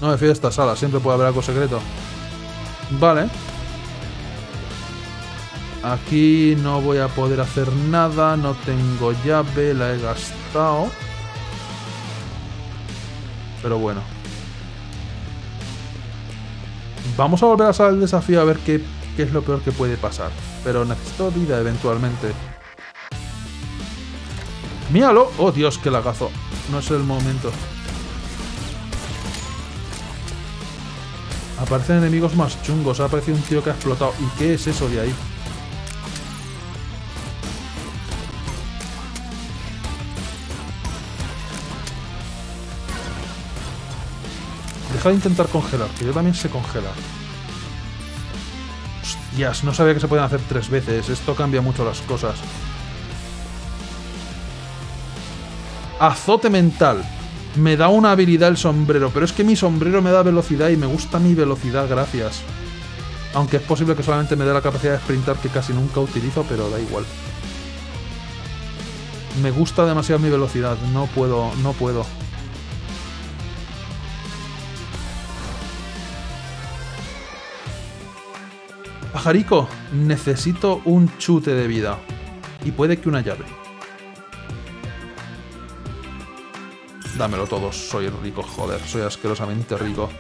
No me fío de esta sala, siempre puede haber algo secreto. Vale. Aquí no voy a poder hacer nada, no tengo llave, la he gastado. Pero bueno. Vamos a volver a salir el desafío a ver qué, qué es lo peor que puede pasar. Pero necesito vida eventualmente. ¡Míralo! ¡Oh, Dios, qué lagazo! No es el momento. Aparecen enemigos más chungos. Ha aparecido un tío que ha explotado. ¿Y qué es eso de ahí? Deja de intentar congelar, que yo también sé congelar. Hostias, no sabía que se podían hacer tres veces. Esto cambia mucho las cosas. Azote mental. Me da una habilidad el sombrero, pero es que mi sombrero me da velocidad y me gusta mi velocidad, gracias. Aunque es posible que solamente me dé la capacidad de sprintar que casi nunca utilizo, pero da igual. Me gusta demasiado mi velocidad, no puedo, no puedo. Pajarico, necesito un chute de vida. Y puede que una llave. Dámelo todo, soy rico, joder, soy asquerosamente rico.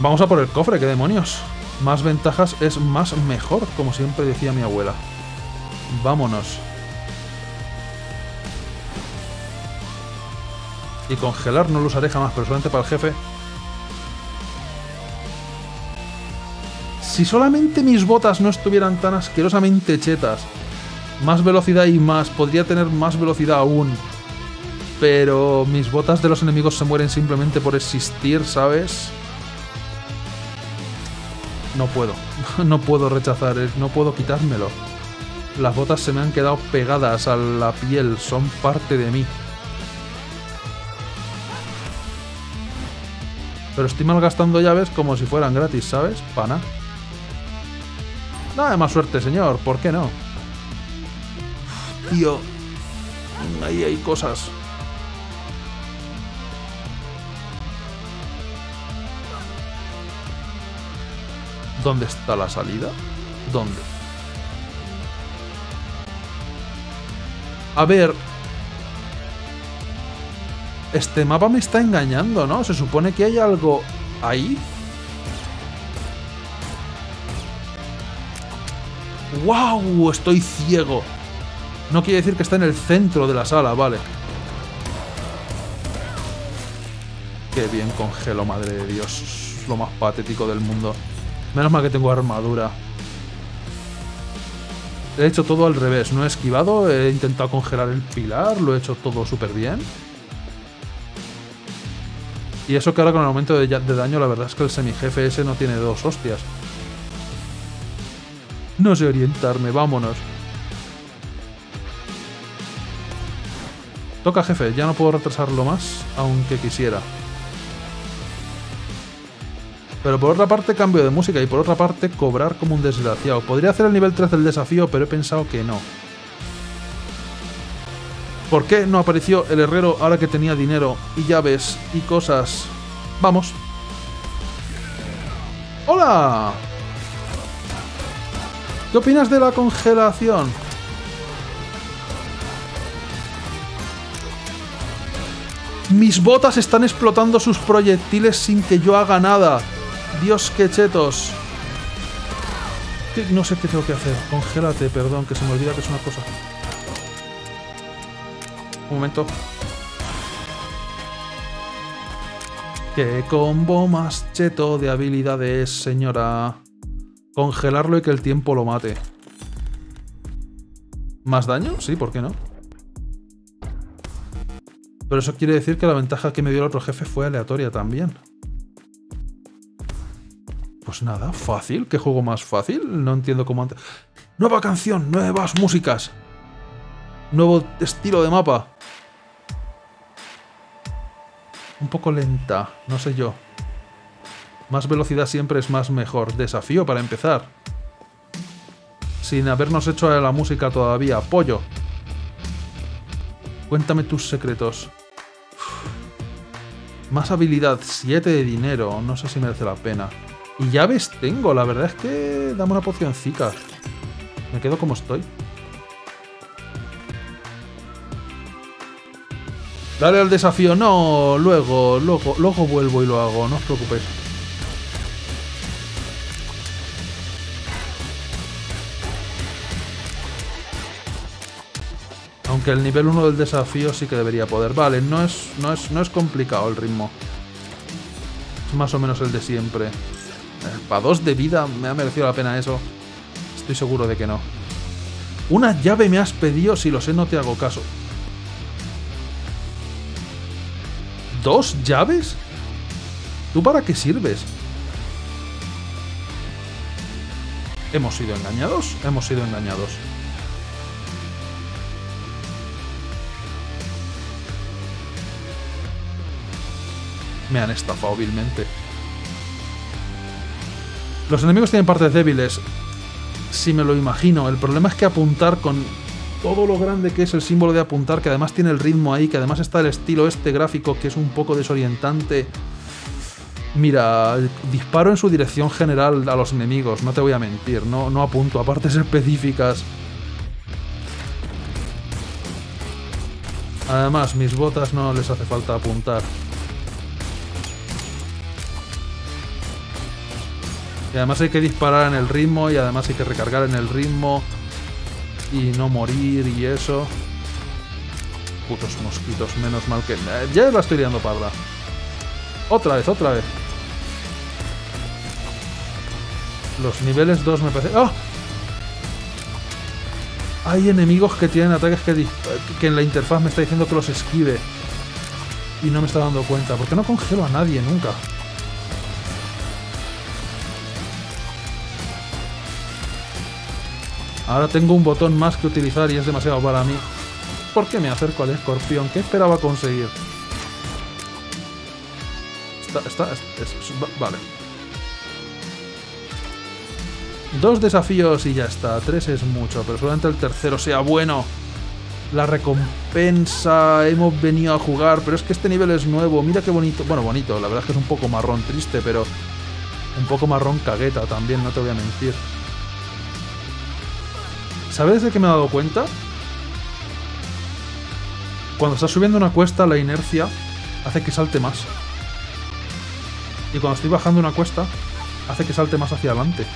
Vamos a por el cofre, qué demonios. Más ventajas es más mejor, como siempre decía mi abuela. Vámonos. Y congelar no lo usaré jamás, pero solamente para el jefe. Si solamente mis botas no estuvieran tan asquerosamente chetas más velocidad y más. Podría tener más velocidad aún. Pero mis botas de los enemigos se mueren simplemente por existir, ¿sabes? No puedo. No puedo rechazar, no puedo quitármelo. Las botas se me han quedado pegadas a la piel, son parte de mí. Pero estoy malgastando llaves como si fueran gratis, ¿sabes? Pana. Nada de más suerte, señor, ¿por qué no? tío. Ahí hay cosas. ¿Dónde está la salida? ¿Dónde? A ver... Este mapa me está engañando, ¿no? Se supone que hay algo ahí. ¡Wow! Estoy ciego. No quiere decir que está en el centro de la sala, vale. Qué bien congelo, madre de Dios. Lo más patético del mundo. Menos mal que tengo armadura. He hecho todo al revés. No he esquivado, he intentado congelar el pilar, lo he hecho todo súper bien. Y eso que ahora con el aumento de, de daño la verdad es que el semijefe ese no tiene dos hostias. No sé orientarme, vámonos. Toca jefe, ya no puedo retrasarlo más, aunque quisiera. Pero por otra parte cambio de música y por otra parte cobrar como un desgraciado. Podría hacer el nivel 3 del desafío, pero he pensado que no. ¿Por qué no apareció el herrero ahora que tenía dinero y llaves y cosas? Vamos. ¡Hola! ¿Qué opinas de la congelación? Mis botas están explotando sus proyectiles sin que yo haga nada. Dios, qué chetos. No sé qué tengo que hacer. Congélate, perdón, que se me olvida que es una cosa. Un momento. Qué combo más cheto de habilidades, señora. Congelarlo y que el tiempo lo mate. ¿Más daño? Sí, ¿por qué no? Pero eso quiere decir que la ventaja que me dio el otro jefe fue aleatoria también. Pues nada, fácil. ¿Qué juego más fácil? No entiendo cómo antes... Nueva canción, nuevas músicas. Nuevo estilo de mapa. Un poco lenta, no sé yo. Más velocidad siempre es más mejor. Desafío para empezar. Sin habernos hecho la música todavía. Pollo. Cuéntame tus secretos. Más habilidad, 7 de dinero. No sé si merece la pena. Y llaves tengo, la verdad es que dame una pocioncica. Me quedo como estoy. Dale al desafío. No, luego, luego, luego vuelvo y lo hago. No os preocupéis. Aunque el nivel 1 del desafío sí que debería poder. Vale, no es, no es, no es complicado el ritmo. Es más o menos el de siempre. Para dos de vida me ha merecido la pena eso. Estoy seguro de que no. Una llave me has pedido, si lo sé no te hago caso. ¿Dos llaves? ¿Tú para qué sirves? ¿Hemos sido engañados? Hemos sido engañados. Me han estafado vilmente. Los enemigos tienen partes débiles. Si me lo imagino. El problema es que apuntar con todo lo grande que es el símbolo de apuntar, que además tiene el ritmo ahí, que además está el estilo este gráfico que es un poco desorientante. Mira, disparo en su dirección general a los enemigos, no te voy a mentir, no, no apunto a partes específicas. Además, mis botas no les hace falta apuntar. Y además hay que disparar en el ritmo y además hay que recargar en el ritmo y no morir y eso. Putos mosquitos, menos mal que... Ya la estoy liando parda. Otra vez, otra vez. Los niveles 2 me parece... ¡Ah! Hay enemigos que tienen ataques que, que en la interfaz me está diciendo que los esquive. Y no me está dando cuenta. Porque no congelo a nadie nunca. Ahora tengo un botón más que utilizar y es demasiado para mí. ¿Por qué me acerco al escorpión? ¿Qué esperaba conseguir? Está, está, vale. Dos desafíos y ya está. Tres es mucho, pero solamente el tercero sea bueno. la recompensa, hemos venido a jugar, pero es que este nivel es nuevo, mira qué bonito, bueno, bonito, la verdad es que es un poco marrón triste, pero un poco marrón cagueta también, no te voy a mentir. ¿Sabes de qué me he dado cuenta? Cuando estás subiendo una cuesta, la inercia hace que salte más. Y cuando estoy bajando una cuesta, hace que salte más hacia adelante.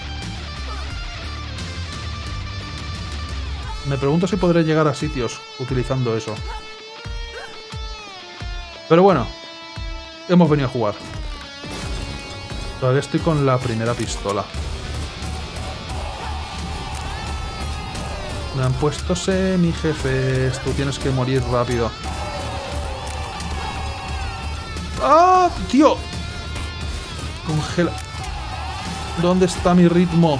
Me pregunto si podré llegar a sitios utilizando eso. Pero bueno, hemos venido a jugar. Todavía estoy con la primera pistola. Me han puesto semi jefes. Tú tienes que morir rápido. ¡Ah! ¡Tío! Congela. ¿Dónde está mi ritmo?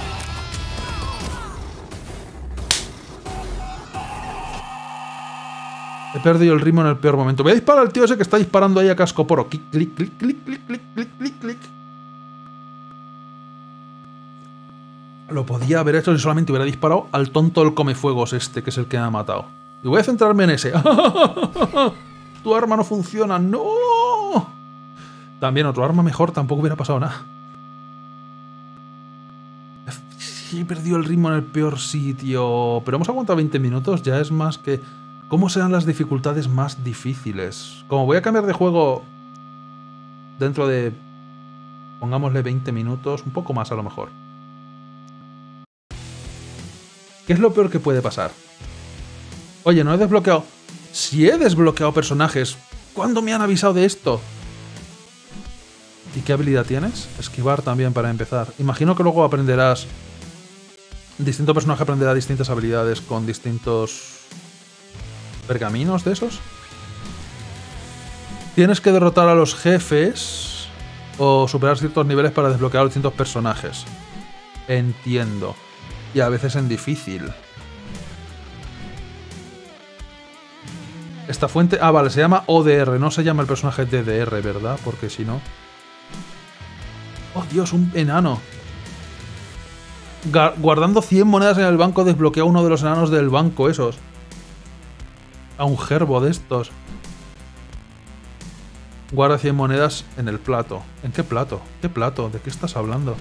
He perdido el ritmo en el peor momento. Voy a disparar al tío ese que está disparando ahí a casco poro. Clic, clic, clic, clic, clic, clic, clic, clic, Lo podía haber hecho si solamente hubiera disparado al tonto del comefuegos este, que es el que me ha matado. Y voy a centrarme en ese. tu arma no funciona, no. También otro arma mejor tampoco hubiera pasado nada. He perdido el ritmo en el peor sitio. Pero hemos aguantado 20 minutos, ya es más que... ¿Cómo serán las dificultades más difíciles? Como voy a cambiar de juego dentro de, pongámosle 20 minutos, un poco más a lo mejor. ¿Qué es lo peor que puede pasar? Oye, no he desbloqueado... Si he desbloqueado personajes, ¿cuándo me han avisado de esto? ¿Y qué habilidad tienes? Esquivar también para empezar. Imagino que luego aprenderás... Distinto personaje aprenderá distintas habilidades con distintos pergaminos de esos. Tienes que derrotar a los jefes o superar ciertos niveles para desbloquear distintos personajes. Entiendo. Y a veces en difícil. Esta fuente... Ah, vale, se llama ODR, no se llama el personaje DDR, ¿verdad? Porque si no... ¡Oh, Dios! Un enano. Guardando 100 monedas en el banco desbloquea uno de los enanos del banco, esos a un gerbo de estos. Guarda 100 monedas en el plato. ¿En qué plato? ¿Qué plato? ¿De qué estás hablando?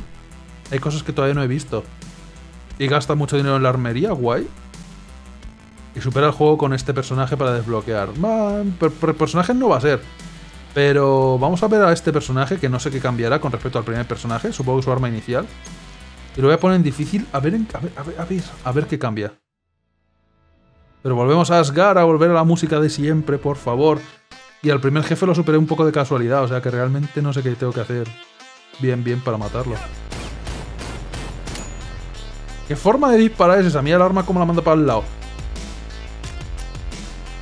Hay cosas que todavía no he visto. Y gasta mucho dinero en la armería, guay. Y supera el juego con este personaje para desbloquear. el personaje no va a ser. Pero vamos a ver a este personaje que no sé qué cambiará con respecto al primer personaje. Supongo que su arma inicial. Y lo voy a poner en difícil. A ver, a ver, a ver, a ver, a ver qué cambia. Pero volvemos a Asgar, a volver a la música de siempre, por favor. Y al primer jefe lo superé un poco de casualidad, o sea que realmente no sé qué tengo que hacer bien, bien para matarlo. ¿Qué forma de disparar es esa? Mira el arma como la manda para el lado.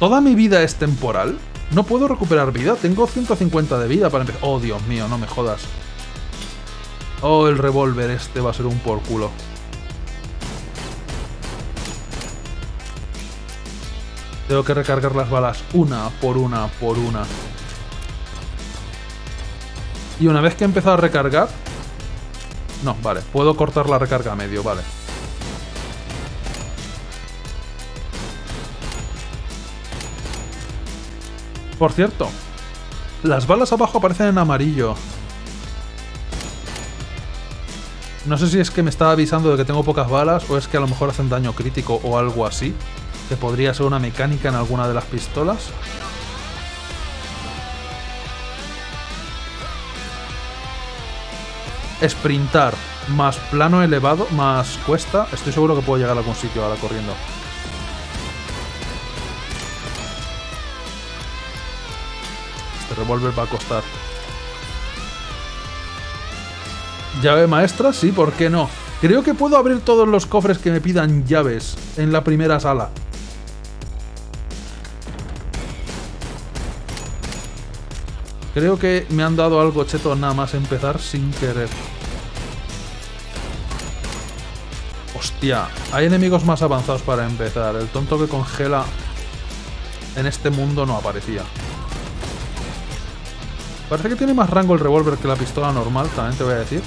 ¿Toda mi vida es temporal? No puedo recuperar vida, tengo 150 de vida para empezar. Oh, Dios mío, no me jodas. Oh, el revólver este va a ser un por culo. Tengo que recargar las balas una por una por una. Y una vez que he empezado a recargar... No, vale. Puedo cortar la recarga a medio, vale. Por cierto, las balas abajo aparecen en amarillo. No sé si es que me está avisando de que tengo pocas balas o es que a lo mejor hacen daño crítico o algo así que podría ser una mecánica en alguna de las pistolas. Sprintar más plano elevado más cuesta. Estoy seguro que puedo llegar a algún sitio ahora corriendo. Revólver va a costar. Llave maestra, sí, ¿por qué no? Creo que puedo abrir todos los cofres que me pidan llaves en la primera sala. Creo que me han dado algo cheto nada más empezar sin querer. Hostia, hay enemigos más avanzados para empezar. El tonto que congela en este mundo no aparecía. Parece que tiene más rango el revólver que la pistola normal, también te voy a decir.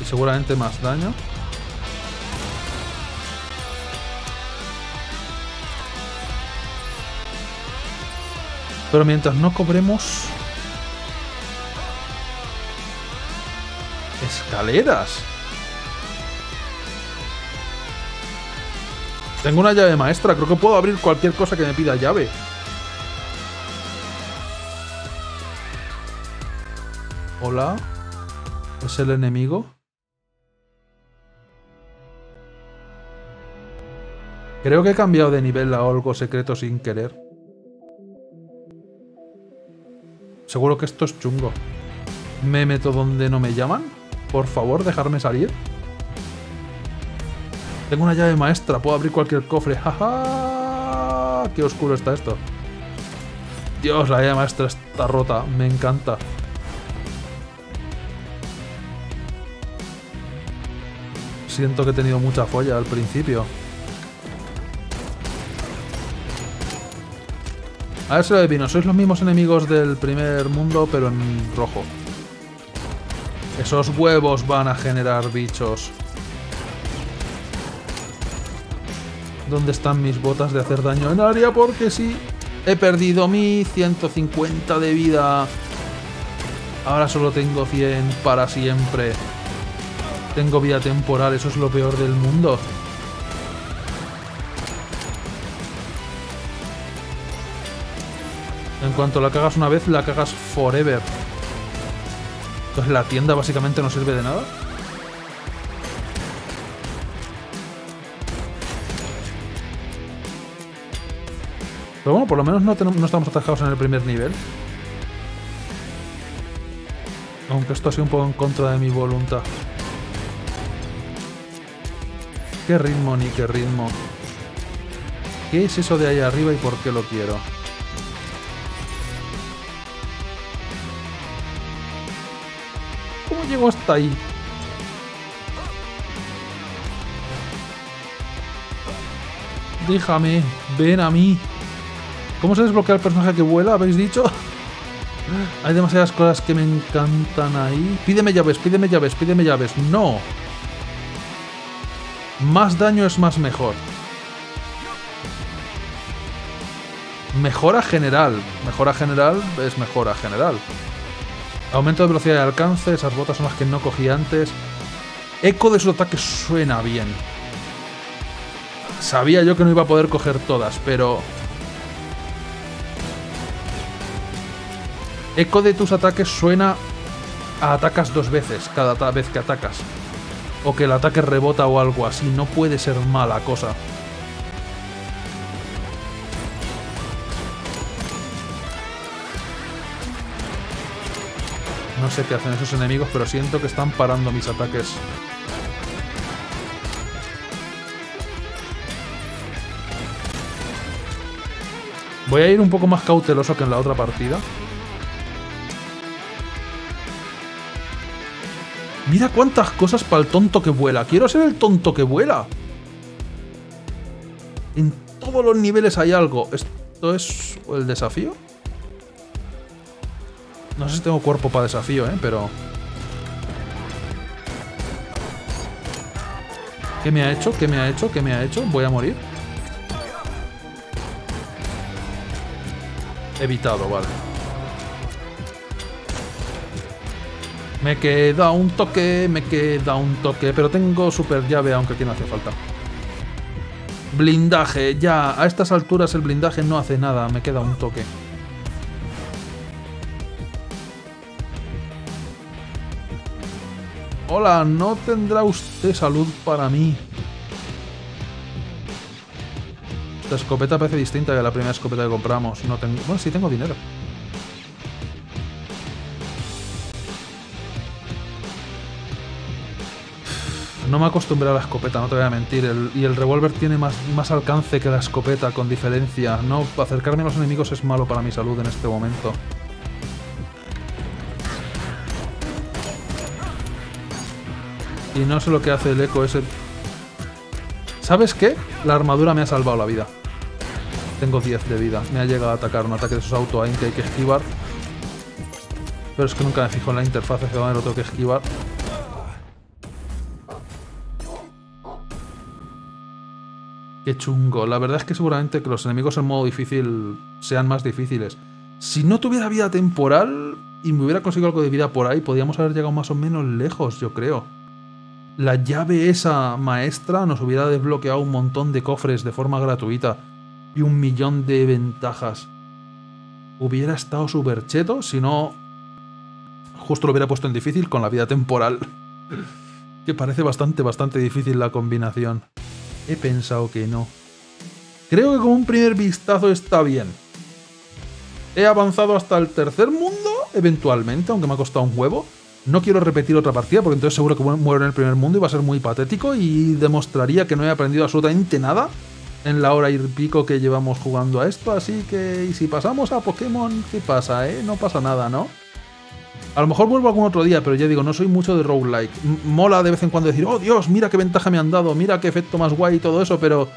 Y seguramente más daño. Pero mientras no cobremos... Escaleras. Tengo una llave maestra, creo que puedo abrir cualquier cosa que me pida llave. Hola. ¿Es el enemigo? Creo que he cambiado de nivel a algo secreto sin querer. Seguro que esto es chungo. ¿Me meto donde no me llaman? Por favor, dejarme salir. Tengo una llave maestra, puedo abrir cualquier cofre. ¡Ja, qué oscuro está esto! Dios, la llave maestra está rota. Me encanta. Siento que he tenido mucha folla al principio. A ver si lo adivino. Sois los mismos enemigos del primer mundo, pero en rojo. Esos huevos van a generar bichos. ¿Dónde están mis botas de hacer daño en área? Porque sí, he perdido mi 150 de vida. Ahora solo tengo 100 para siempre. Tengo vida temporal, eso es lo peor del mundo. En cuanto la cagas una vez, la cagas forever. Entonces la tienda básicamente no sirve de nada. Pero bueno, por lo menos no, estamos atajados en el primer nivel. Aunque esto ha sido un poco en contra de mi voluntad. ¿Qué ritmo ni qué ritmo? ¿Qué es eso de ahí arriba y por qué lo quiero? ¿Cómo llego hasta ahí? Déjame, ven a mí. ¿Cómo se desbloquea el personaje que vuela? ¿Habéis dicho? Hay demasiadas cosas que me encantan ahí. Pídeme llaves, pídeme llaves, pídeme llaves. No. Más daño es más mejor. Mejora general. Mejora general es mejora general. Aumento de velocidad de alcance, esas botas son las que no cogí antes. Eco de su ataque suena bien. Sabía yo que no iba a poder coger todas, pero... Eco de tus ataques suena a atacas dos veces cada vez que atacas. O que el ataque rebota o algo así. No puede ser mala cosa. No sé qué hacen esos enemigos, pero siento que están parando mis ataques. Voy a ir un poco más cauteloso que en la otra partida. Mira cuántas cosas para el tonto que vuela. Quiero ser el tonto que vuela. En todos los niveles hay algo. ¿Esto es el desafío? No sé si tengo cuerpo para desafío, ¿eh? Pero... ¿Qué me ha hecho? ¿Qué me ha hecho? ¿Qué me ha hecho? ¿Voy a morir? Evitado, vale. Me queda un toque, me queda un toque, pero tengo super llave, aunque aquí no hace falta. Blindaje, ya, a estas alturas el blindaje no hace nada, me queda un toque. Hola, ¿no tendrá usted salud para mí? La escopeta parece distinta que la primera escopeta que compramos. No tengo... Bueno, sí tengo dinero. No me acostumbré a la escopeta, no te voy a mentir. y el revólver tiene más, más alcance que la escopeta, con diferencia. No, acercarme a los enemigos es malo para mi salud en este momento. Y no sé lo que hace el eco ese. ¿Sabes qué? La armadura me ha salvado la vida. Tengo 10 de vida. Me ha llegado a atacar un ataque de esos auto que hay que esquivar. Pero es que nunca me fijo en la interfaz hacia dónde lo tengo que esquivar. Qué chungo. La verdad es que seguramente que los enemigos en modo difícil sean más difíciles. Si no tuviera vida temporal y me hubiera conseguido algo de vida por ahí, podríamos haber llegado más o menos lejos, yo creo. La llave esa maestra nos hubiera desbloqueado un montón de cofres de forma gratuita y un millón de ventajas. Hubiera estado súper cheto si no... Justo lo hubiera puesto en difícil con la vida temporal. que parece bastante, bastante difícil la combinación. He pensado que no. Creo que con un primer vistazo está bien. He avanzado hasta el tercer mundo, eventualmente, aunque me ha costado un huevo. No quiero repetir otra partida porque entonces seguro que muero en el primer mundo y va a ser muy patético y demostraría que no he aprendido absolutamente nada en la hora y pico que llevamos jugando a esto. Así que, y si pasamos a Pokémon, ¿qué pasa, eh? No pasa nada, ¿no? A lo mejor vuelvo algún otro día, pero ya digo, no soy mucho de roguelike. Mola de vez en cuando decir, oh Dios, mira qué ventaja me han dado, mira qué efecto más guay y todo eso, pero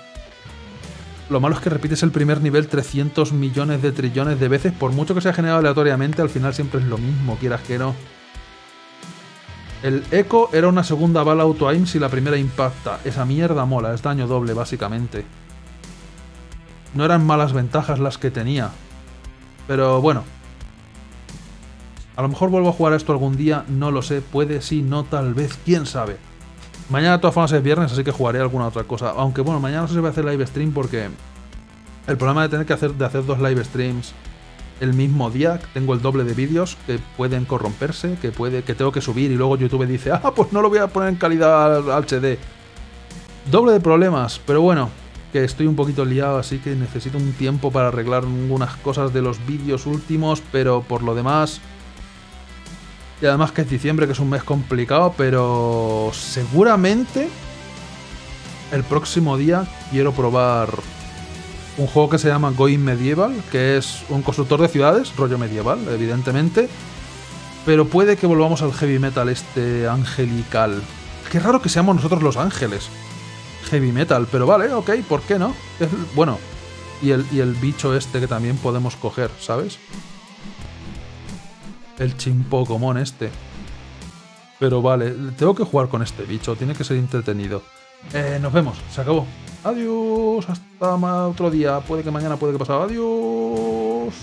lo malo es que repites el primer nivel 300 millones de trillones de veces, por mucho que sea generado aleatoriamente, al final siempre es lo mismo, quieras que no. El Echo era una segunda bala auto-aim si la primera impacta. Esa mierda mola, es daño doble, básicamente. No eran malas ventajas las que tenía. Pero bueno. A lo mejor vuelvo a jugar esto algún día, no lo sé, puede, sí, no, tal vez, quién sabe. Mañana de todas formas es viernes, así que jugaré alguna otra cosa. Aunque bueno, mañana no sé si voy a hacer live stream porque el problema de tener que hacer, de hacer dos live streams el mismo día, tengo el doble de vídeos que pueden corromperse, que puede, que tengo que subir y luego YouTube dice, ah, pues no lo voy a poner en calidad HD. Doble de problemas, pero bueno, que estoy un poquito liado, así que necesito un tiempo para arreglar algunas cosas de los vídeos últimos, pero por lo demás y además que es diciembre, que es un mes complicado, pero seguramente el próximo día quiero probar un juego que se llama Going Medieval, que es un constructor de ciudades, rollo medieval, evidentemente. Pero puede que volvamos al heavy metal este angelical. Qué raro que seamos nosotros los ángeles. Heavy metal, pero vale, ok, ¿por qué no? bueno, y el, y el bicho este que también podemos coger, ¿sabes? El chimpocomón este. Pero vale, tengo que jugar con este bicho, tiene que ser entretenido. Eh, nos vemos, se acabó. Adiós, hasta otro día. Puede que mañana, puede que pasado. Adiós.